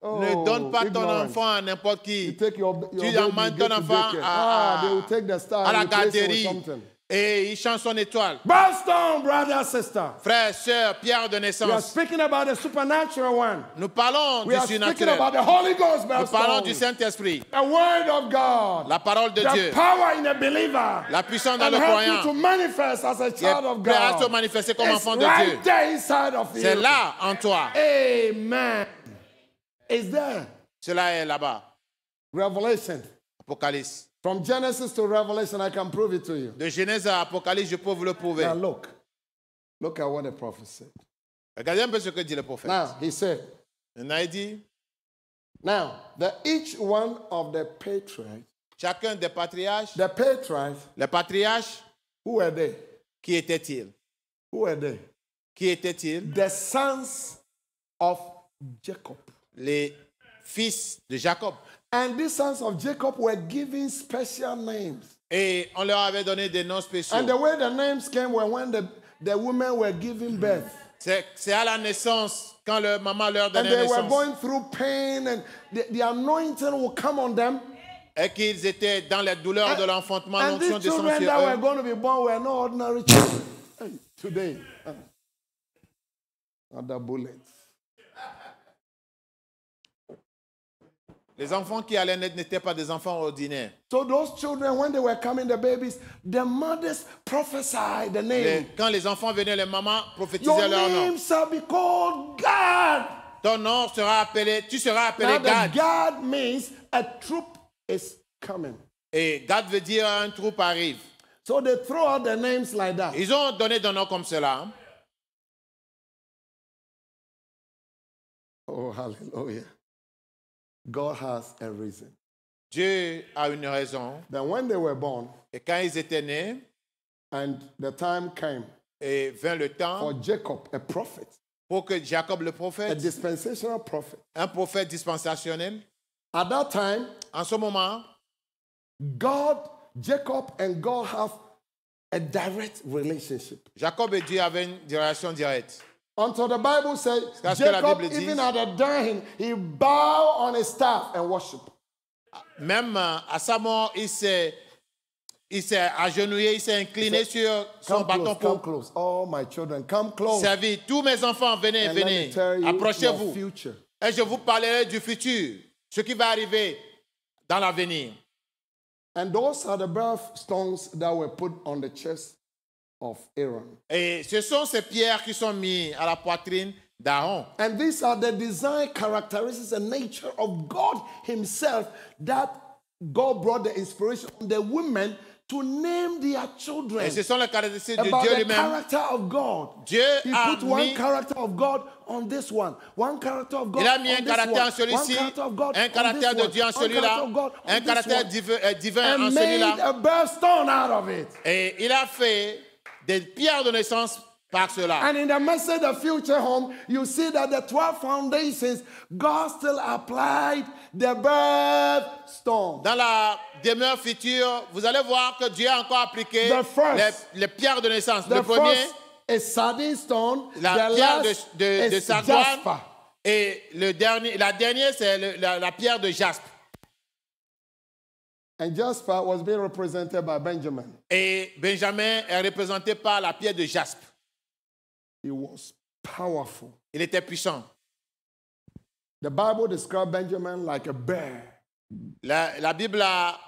Oh,
ne donne pas ton
ignorance.
enfant à n'importe qui.
You take your, your
Tu
baby, get
ton
to
enfant à-
ah, they will take the star
à la
and replace it with
garderie
something.
Et il change son étoile.
Boston, brother, sister.
Frère, sœur, pierre de
We are
naissance.
speaking about the supernatural one.
Nous parlons
We
du
are
surnaturel.
about the Holy Ghost,
Nous parlons du. Saint-Esprit.
The word of God.
La parole de
the
Dieu.
power in a believer.
La puissance dans
and
le
you to
croyant.
manifest as a
Qui est
child of
prêt à se manifester comme
It's
enfant de
right
Dieu.
there inside of you.
C'est là en toi.
Amen. There.
Cela est là-bas.
Revelation.
Apocalypse.
From Genesis to Revelation, I can prove it to you.
De Genèse à Apocalypse, je peux vous le prouver.
Now look. Look at what the prophet said.
Regardez un peu ce que dit le prophète.
Now, he said,
Maintenant, il dit,
now, that each one of the patriarchs,
chacun des patriarches,
the patriarchs,
les patriarches,
who were they?
qui étaient-ils?
Who were they?
Qui étaient-ils?
The sons of Jacob.
Les fils de Jacob.
And these sons of Jacob were given special names.
Et on leur avait donné des noms spéciaux.
And the way the names came were when the, the women were giving birth.
C'est à la naissance, quand leur maman leur
And
donnait
they were
naissance,
going through pain, and the, the anointing will come on them.
et qu'ils étaient dans les douleurs de l'enfantement,
And
l'onction
these
descend
children
sur
that were going to be born were no ordinary children. Hey, today, uh, other
Les enfants qui allaient naître n'étaient pas des enfants ordinaires.
So those children, when they were coming, the babies, the mothers prophesied the name.
Les- quand les enfants venaient, les mamans
Your
prophétisaient leur nom.
name shall be called God.
Ton nom sera appelé, tu seras appelé
Now. God means a troop is coming.
Et Gad veut dire un troupe arrive.
So they throw out the names like that.
Ils ont donné des noms comme cela.
Oh, hallelujah. God has a reason.
Dieu a une raison.
Then when they were born
Et quand ils étaient nés,
and the time came
et vint le temps
for Jacob, a prophet,
pour que Jacob le prophète, a
dispensational prophet,
un prophète dispensationnel,
at that time,
en ce moment,
God, Jacob and God have a direct relationship.
Jacob et Dieu avaient une relation directe.
Until the Bible says, Jacob, even at the dying, he bowed on his staff and worshiped.
Même euh, à sa mort, il s'est, il s'est agenouillé, il s'est incliné sur son
Come
bâton
close, come
pour
close. Oh, my children, come close.
Tous mes enfants, venez,
And
venez, approchez-vous. Et je vous parlerai du futur, ce qui va arriver dans l'avenir.
And those are the birthstones that were put on the chest of Aaron.
Et ce sont ces pierres qui sont mises à la poitrine d'Aaron.
And these are the design characteristics and nature of God Himself that God brought the inspiration on the women to name their children.
Et ce sont les caractéristiques de Dieu
the
lui-même.
character of God.
Dieu
He
a
put one character of God on this one, one character of God
Il a mis
on
un
this
caractère
one,
en celui-ci,
one character of God
un
on
caractère
this
de
one,
Dieu en
one
celui-là,
character of God on
un caractère
one,
div- euh, divin en
and made
celui-là.
a birthstone out of it.
Et il a fait des pierres de naissance par cela.
And in the message of future home, you see that the 12 foundations, God still applied the birthstone.
Dans la demeure future, vous allez voir que Dieu a encore appliqué
The first.
les, les pierres de naissance. Le premier,
is sardine stone.
la
the
pierre
last
de, de, de. Et le dernier, la dernière, c'est la, la pierre de jaspe.
And Jasper was being represented by Benjamin.
Et Benjamin est représenté par la pierre de jaspe.
He was powerful.
Il était puissant.
The Bible describes Benjamin like a bear.
La, la Bible a,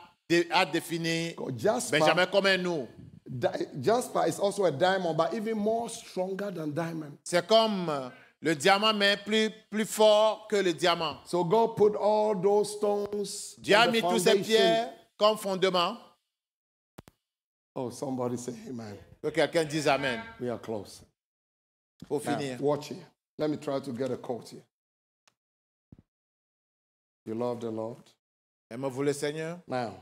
a défini
Jasper,
Benjamin comme un ours.
di- Jasper is also a diamond, but even more stronger than diamond.
C'est comme euh, le diamant, mais plus, plus fort que le diamant.
So God put all those stones
Dieu a mis toutes ces pierres comme fondement.
Oh, somebody say amen.
Que quelqu'un dise Amen.
We are close.
Pour
Now,
finir.
watch here. Let me try to get a quote here. You love the Lord.
Aimez-vous le Seigneur
Now,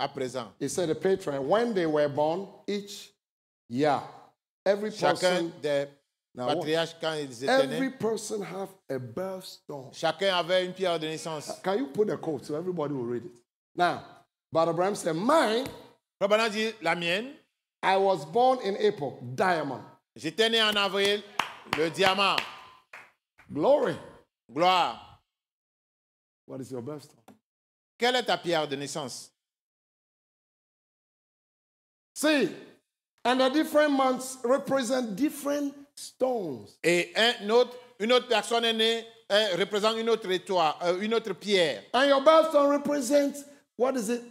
à présent.
he said the patriarch, when they were born, each year, every
Chacun
person,
des
Now, what-
quand ils étaient
every
nés,
person have a birthstone.
chacun avait une pierre de naissance.
Can you put a quote so everybody will read it? Now, But Branham said, Mine,
Frère Branham dit, la mienne,
I was born in April, diamond.
j'étais né en avril, le diamant,
Glory.
gloire.
What is your birthstone?
Quelle est ta pierre de naissance
See, and the different months represent different stones.
Et un autre, une autre personne est née, euh, représente une autre étoile, euh, une autre pierre.
And your birthstone represents, what is it?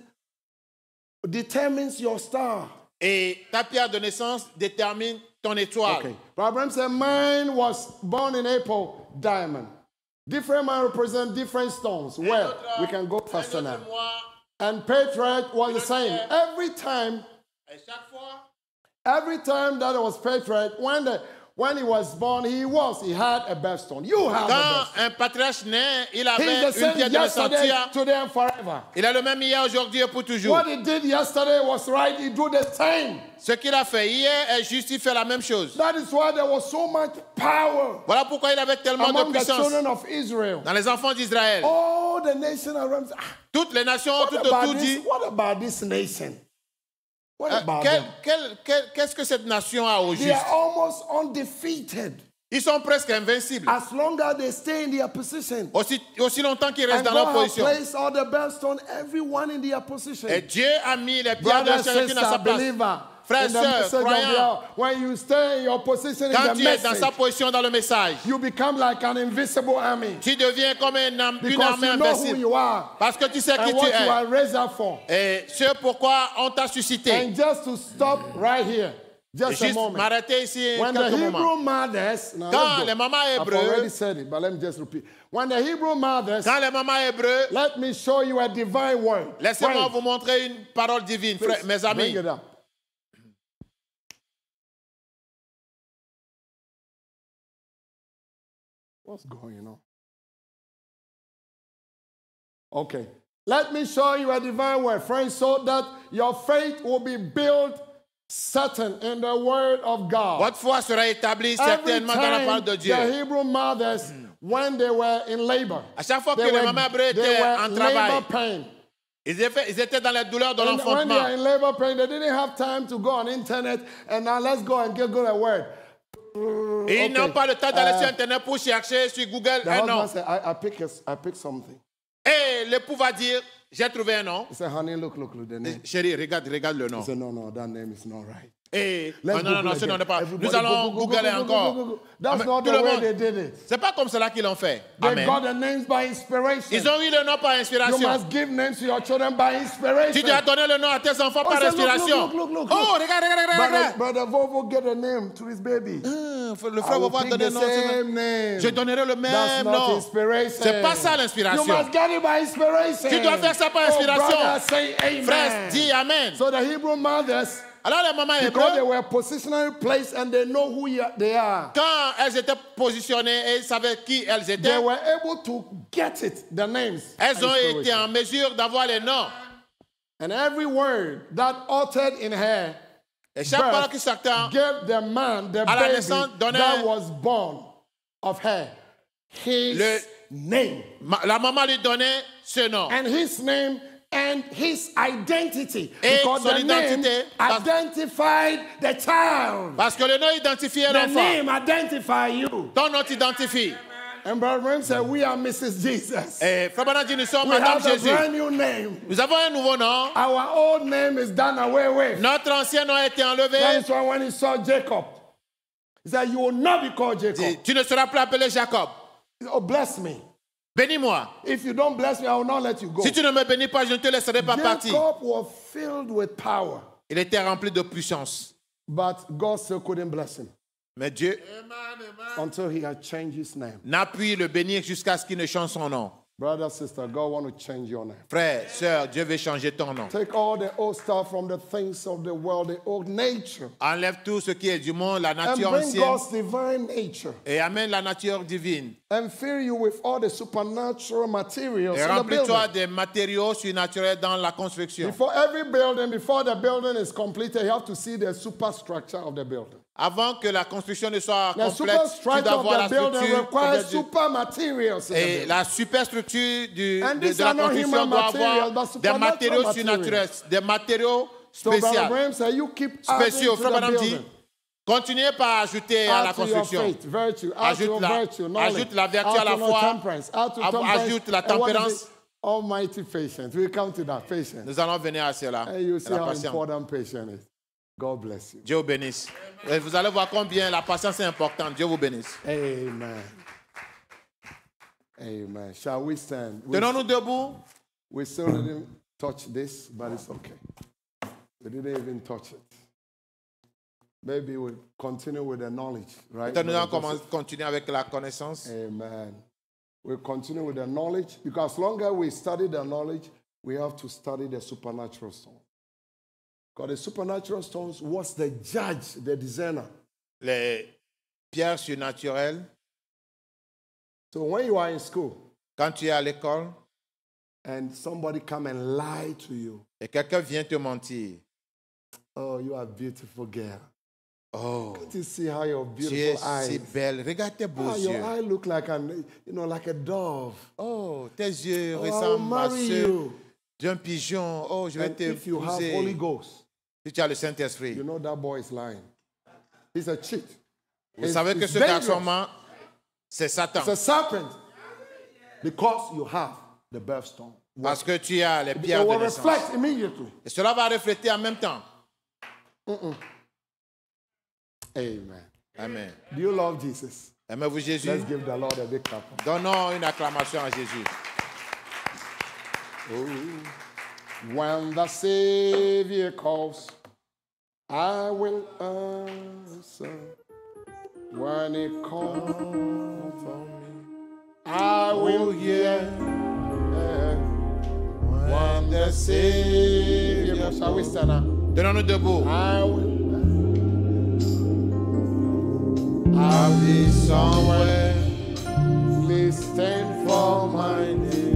Determines your star.
Et ta pierre de naissance détermine ton étoile.
Okay. Branham said, Mine was born in April, diamond. Different man represent different stones. Well, we can go faster now. And patriarch was the same. Every time,
fois,
every time that it was patriarch, when the when he was born, he was, he had a birthstone. You have a
quand
birthstone.
un patriarche naît, il avait une pierre de as-
today, and forever.
Il est le même hier, aujourd'hui et pour toujours.
What he did yesterday was right. He do the same.
Ce qu'il a fait hier est juste, il fait la même chose.
That is why there was so much power
Voilà pourquoi il avait tellement de
the
puissance
children of Israel.
dans les enfants d'Israël.
All the nations around. Ah,
Toutes les nations ont tout autour dit
what about this nation?
Qu'est-ce que cette nation a au
They
juste?
are almost undefeated
Ils sont presque invincibles.
as long as they stay in their position.
Aussi, aussi longtemps qu'ils restent
And
dans leur position.
all the best on everyone in their position.
Et Dieu a mis les pierres de chacune à sa place.
believer.
Frère, sœur,
message of
croyant.
the hour, when you stay in your position in
Quand
the
tu es dans sa position dans le message,
you become like an invisible army
tu deviens comme une, am- une
because
armée
you know who
invincible.
you are
Parce que tu sais qui tu es. Et ce pourquoi on t'a suscité.
And just to stop right here, just a
Juste
moment.
m'arrêter ici
When the
moments.
Hebrew mothers, now
Quand les mamans
I've
hébreux-
already said it, but let me just repeat. When the Hebrew mothers,
Quand les mamans hébreux,
let me show you a divine word.
laissez-moi vous montrer une parole divine,
please,
mes amis.
Bring it up. What's going on? Okay. Let me show you a divine word, friends, so that your faith will be built certain in the word of God.
Votre foi sera établie
Every
certainement dans la
time
parole de
the Hebrew mothers, when they were in labor,
À chaque fois que
they
les
were,
mamans hébreux
they
étaient
were
en travail,
labor pain.
ils étaient, ils dans la douleur de
And when they
l'enfantement.
are in labor pain, they didn't have time to go on internet and now let's go and get good a word.
Et ils n'ont pas le temps d'aller
Uh,
sur Internet pour chercher sur Google
The
un nom.
said, I, I pick a, I pick something.
Et l'époux va dire, j'ai trouvé un nom.
He said, honey, look, look, look, the name.
Chérie, regarde, regarde le nom.
He said, no, no, that name is not right.
Et
Let's
non, non, non,
Google
ce nom
again.
n'est pas.
Everybody
Nous allons
go, go, go,
googler
go, go,
encore.
go, go, go. That's not
Tout
the
le
way
monde.
they did it.
C'est pas comme cela qu'ils l'ont fait.
They
Amen.
got the names by inspiration.
Ils ont eu le nom par
You
inspiration.
must give names to your children by inspiration.
Tu dois donner le nom à tes enfants
Oh,
par inspiration.
look, look, look,
Oh, regarde, regarde, regarde,
Brother,
regarde.
brother Vovo get a name to his baby.
Hum, Le frère
pick
donner
the
le nom.
name.
Je donnerai le même nom. C'est pas ça l'inspiration.
You must get it by inspiration.
Tu dois faire ça par
Oh,
inspiration.
brother, say amen.
Frère, dis Amen.
So the Hebrew mothers, because they were positionally placed and they know who they are,
quand elles étaient positionnées et savaient qui elles étaient.
they were able to get it, the names.
elles ont été en mesure d'avoir les noms.
And every word that uttered in her
Et chaque
birth
parole qui s'attend,
gave the man, the baby that was born of her, his
Le-
name.
la maman lui donnait ce nom.
and his name and his identity.
Et
because
son
the name
identité, parce-
identified the child.
Parce que le nom identifiait
The
l'enfant.
name identify you.
Ton nom t'identifie.
And Brother Branham said, we are Mrs. Jesus.
Et Frère Branham dit, nous sommes
we
Madame
have a
Jésus.
brand new name.
Nous avons un nouveau nom.
Our old name is done away with.
Notre ancien nom a été enlevé.
is why when he saw Jacob, he said, you will not be called Jacob.
Dit, Tu ne seras plus appelé Jacob.
He said, oh, bless me.
Bénis-moi.
If you don't bless me, I will not let you go.
Si tu ne me bénis pas, je ne te laisserai pas partir.
Jacob was filled with power,
Il était rempli de puissance.
but God still couldn't bless him
Mais Dieu
until he had changed his name.
n'a pu le bénir jusqu'à ce qu'il ne change son nom.
Brother, sister, God want to change your name.
Frère, sœur, Dieu veut changer ton nom.
Take all the old stuff from the things of the world, the old nature,
Enlève tout ce qui est du monde, la nature and
bring
ancienne,
God's divine nature
et amène la nature divine.
and fill you with all the supernatural materials
Et
in the
remplis-toi
building.
des matériaux surnaturels dans la construction.
Before every building, before the building is completed, you have to see the superstructure of the building.
Avant que la construction ne soit
The
complète, tu
superstructure
dois voir la
of the building
structure.
requires
du-
super materials. in the
Et
building.
la superstructure du,
And
de,
these
de la
are not
construction
human
doit
materials,
avoir
but
des
supernatural
matériaux
materials.
surnaturels, des matériaux
So Brother
spéciaux.
Branham said, you keep adding
spéciaux.
to
Frère
the
Branham dit,
building.
continuez par ajouter à la
Add to your
construction.
faith, virtue, add
Ajoute
to your
la-
virtue, knowledge,
ajoute la vertu
add
à la
to
foi,
temperance, add to
av-
temperance,
ajoute la
and what is
tempérance.
it? Almighty patience. We'll come to that patience.
Nous allons venir à cela.
And you see
La
how
patience.
important patience is. God bless you.
Dieu vous bénisse. Et vous allez voir combien la patience est importante. Dieu vous bénisse.
Amen. Amen. Shall we stand? We,
Tenons-nous debout.
we still didn't touch this, but it's okay. We didn't even touch it. Maybe we'll continue with the knowledge, right?
Nous allons continuer avec la connaissance.
Amen. We'll continue with the knowledge because longer we study the knowledge, we have to study the supernatural stone. Because the supernatural stones was the judge, the discerner.
Les pierres surnaturelles.
So when you are in school
Quand tu es à l'école
and somebody come and lie to you,
et quelqu'un vient te mentir.
oh, you are beautiful girl.
Oh,
Can't you see how your
tu es
beautiful
si belle. Regarde tes beaux
ah, your
yeux.
eye look like an, you know, like a dove.
Oh, tes yeux
Oh,
ressemblent à ceux d'un pigeon. Oh, je vais
And if you have Holy. Ghost,
Si tu as le Saint-Esprit.
you know that boy is lying. He's a cheat.
Vous
It's-
savez que ce garçon ment, c'est Satan.
It's a serpent because you have the birthstone.
Parce que tu as les pierres de naissance. Et cela va refléter en même temps.
Amen.
Amen.
Do you love Jesus?
Aimez-vous Jésus?
Let's give the Lord a big clap.
Donnons une acclamation à Jésus.
When the Savior calls, I will answer. When He calls for me, I will hear. When the Savior, shall we stand up?
Debout.
I will.
I'll be somewhere.
Please stand for my name.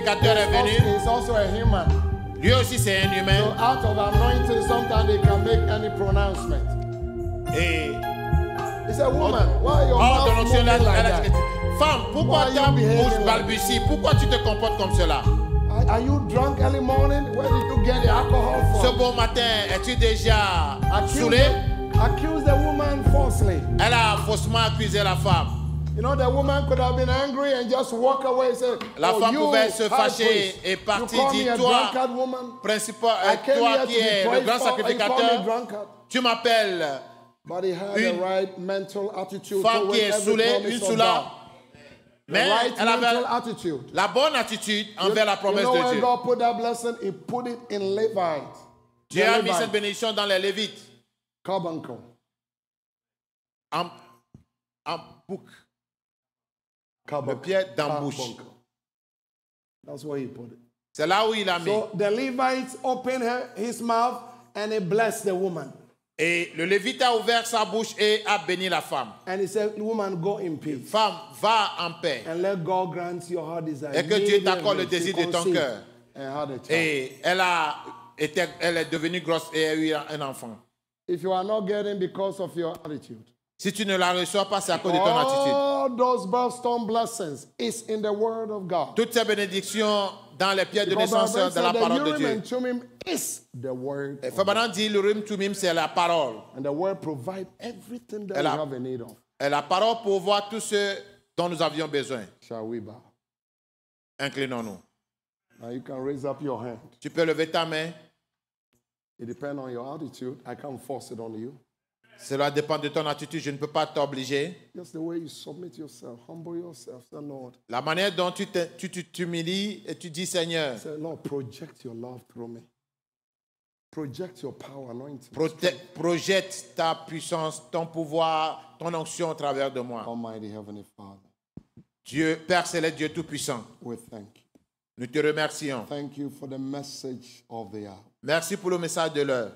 Sacrificateur est venu.
is also a human.
Lui aussi, c'est un
So
humain.
out of anointing, sometimes they can make any pronouncement.
Et
He said, Woman, why your
Oh,
mouth moving like
a
that?
Femme, pourquoi ta bouche balbutie? Pourquoi tu te comportes comme cela?
Are, are you drunk early morning? Where did you get the alcohol
Ce
from?
bon matin, es-tu déjà
Accuse
saoulé?
the, accuse the woman falsely.
Elle a faussement accusé la femme.
You know, the woman could have been angry and just walk away and say,
La
oh,
femme
you,
pouvait se fâcher
priest,
et partir, dire, toi? Principal, euh, toi qui es le grand sacrificateur, tu m'appelles
But he had
Une
the right mental attitude
femme qui est saoulée, une soula. Mais
right
elle avait
attitude.
la bonne attitude envers la
You
promesse
know
de Dieu.
God put that blessing, He put it in Levite.
Dieu a mis cette bénédiction dans les Lévites.
Carbuncle.
En, en bouc. Le pied d'embouche.
Carbuncle. That's where He put it.
C'est là où il a mis.
So the Levites opened her, his mouth and he blessed the woman.
Et le Lévite a ouvert sa bouche et a béni la femme.
And he said, Woman, go in peace.
Femme, va en paix.
And let God grant your heart desire.
Et que Dieu t'accorde le désir de ton cœur. Et elle, a été, elle est devenue grosse et a eu un enfant.
If you are not getting because of your attitude,
Si tu ne la reçois pas, c'est à cause de ton attitude.
All those birthstone blessings is in the word of God.
Toutes ces bénédictions dans les pierres de naissance de la parole de Dieu.
is the word.
Fabanan dit le tumim, c'est la parole.
And the word provide everything that we have a need of.
Et la parole pour voir tout ce dont nous avions besoin.
Shall we bow?
Inclinons-nous.
Now you can raise up your hand.
Tu peux lever ta main.
It depends on your attitude. I can't force it on you.
Cela dépend de ton attitude. Je ne peux pas t'obliger.
Just the way you submit yourself, humble yourself. Say, Lord,
La manière dont tu te- tu tu t'humilies et tu dis Seigneur,
say, Lord, project your love through me. Project your power, anointing.
prote- projette ta puissance, ton pouvoir, ton onction au travers de moi.
Almighty Heavenly Father,
Dieu, Père céleste, Dieu tout-puissant,
we thank you.
nous te remercions.
Thank you for the message of the hour.
Merci pour le message de l'heure.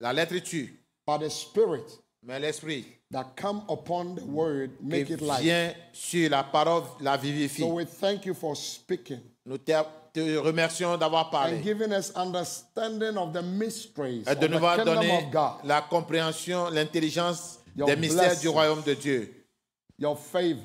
La lettre tue,
but the spirit
mais l'esprit
that come upon the word make
qui
life.
vient sur la parole la vivifie.
So we thank you for speaking
Nous te, te remercions d'avoir
and
parlé
giving us understanding of the mysteries
et de nous avoir donné la compréhension, l'intelligence des mystères du royaume de Dieu.
your favor,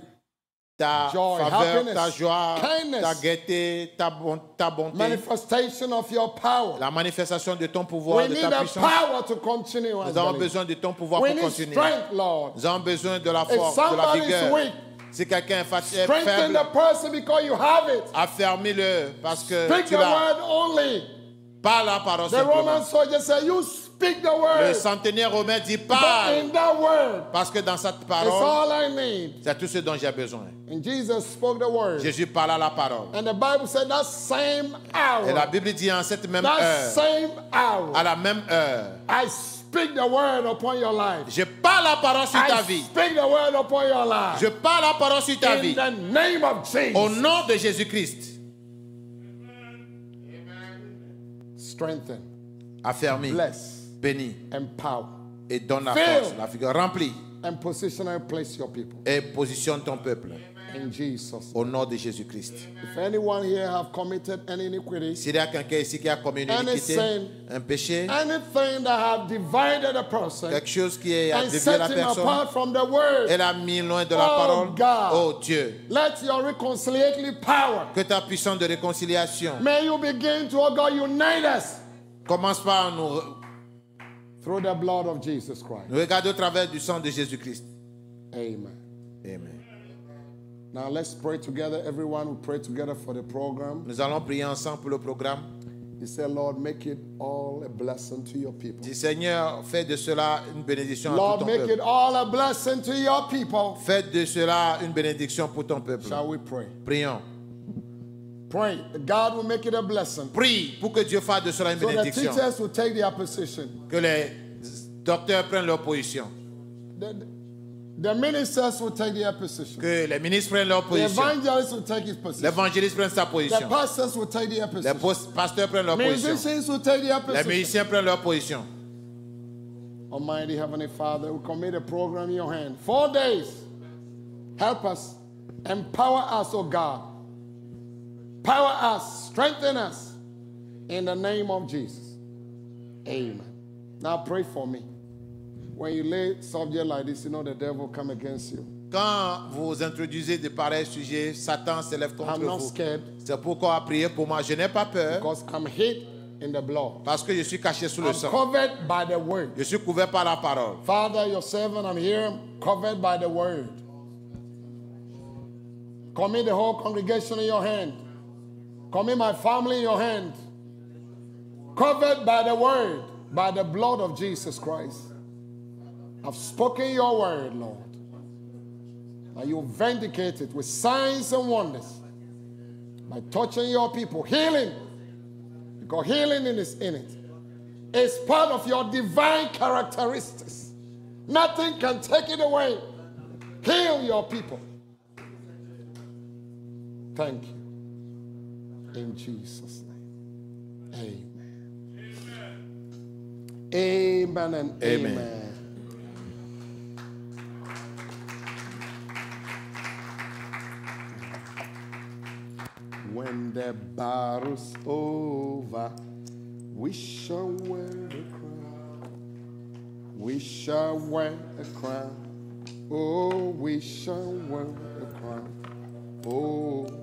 Ta
Joy,
faveur,
happiness,
ta joie,
kindness.
ta gaieté, ta, bon- ta bonté,
manifestation of your power.
la manifestation de ton pouvoir,
We
de
need
ta
the
puissance.
power to continue. as
Nous avons besoin de ton pouvoir
We
pour
need
continuer.
strength, Lord.
Nous avons besoin de la force, de la
somebody is
vigueur.
weak,
Si quelqu'un est faible,
the person because you have it.
affermis-le parce que
Speak
tu l'as.
word only.
Parle la parole
The Roman
simplement.
soldier said, You speak the
Le
word.
centenaire romain dit parle
in that word,
parce que dans cette parole, c'est tout ce dont j'ai besoin.
And Jesus spoke the word.
Jésus parla la parole.
And the Bible said that same
Et la
hour,
Bible dit en cette même
that
heure,
same
à
hour,
la même heure,
I speak the word upon your life.
je parle la parole sur ta
I
vie.
speak the word upon your life.
Je parle la parole sur ta
In
vie.
the name of
Au
Jesus.
nom de Jésus-Christ.
Strengthen,
Affermi,
bless,
béni
empower,
et donne la
Fill.
force, la figure remplie
and position and place your people.
et positionne ton peuple.
In Jesus.
Au nom de Jésus-Christ.
If anyone here have committed any iniquity,
S'il y a quelqu'un ici qui a commis une
Any
iniquité,
sin.
un péché,
anything that have divided a person
quelque chose qui a
set
la personne,
apart from the word,
elle a mis loin de la
Oh,
parole.
God.
Oh Dieu,
let your reconciliatory power,
que ta puissance de réconciliation
may you begin to, oh God, unite us
commence par nous,
through the blood of Jesus Christ.
nous au travers du sang de Jésus-Christ.
Amen.
Amen.
Now let's pray together. Everyone will pray together for the program.
Nous allons prier ensemble pour le programme.
He said, Lord, make it all a blessing to your people.
Dis Seigneur, fais de cela une bénédiction à
Lord,
tout ton
make it
peuple.
all a blessing to your people.
Fais de cela une bénédiction pour ton peuple.
Shall we pray?
Prions.
Pray that God will make it a blessing.
Prie pour que Dieu fasse de cela une
So the
bénédiction.
teachers will take their position.
Que les docteurs prennent leur position.
The, the ministers will take their position.
Que les ministres prennent leur
The
position.
evangelists will take his position.
L'évangéliste prenne sa
The pastors will take their
Les
position.
pos- pasteurs prennent leur position.
Musicians will take their position.
Les musiciens prennent leur position.
Almighty Heavenly Father, we commit a program in your hand. Four days. Help us. Empower us, oh God. Power us. Strengthen us. In the name of Jesus. Amen. Now pray for me. when you lay subject like this, you know the devil come against you.
Quand vous introduisez de pareils sujets, Satan s'élève contre
I'm not
vous.
scared
C'est pourquoi priez pour moi. Je n'ai pas peur
because I'm hid in the blood.
parce que je suis caché sous le
I'm
sang.
covered by the word.
Je suis couvert par la parole.
Father, your servant, I'm here, covered by the word. Commit the whole congregation in your hand. Commit my family in your hand. Covered by the word, by the blood of Jesus Christ. I've spoken your word, Lord. Now you vindicate it with signs and wonders by touching your people, healing. Because healing is in it. It's part of your divine characteristics. Nothing can take it away. Heal your people. Thank you. In Jesus' name. Amen. Amen and
Amen.
amen. When the battle's over, we shall wear the crown. We shall wear a crown. Oh, we shall wear a crown. Oh,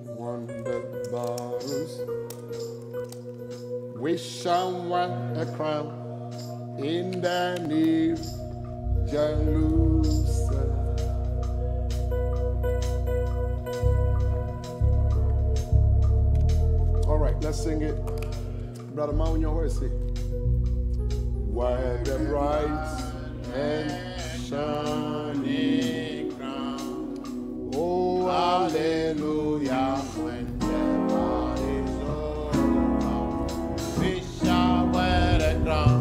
battles, we shall wear a crown in the new Jerusalem. All right, let's sing it. Brother Mount your voice. Where the bright and shining. Oh, hallelujah, when we shall.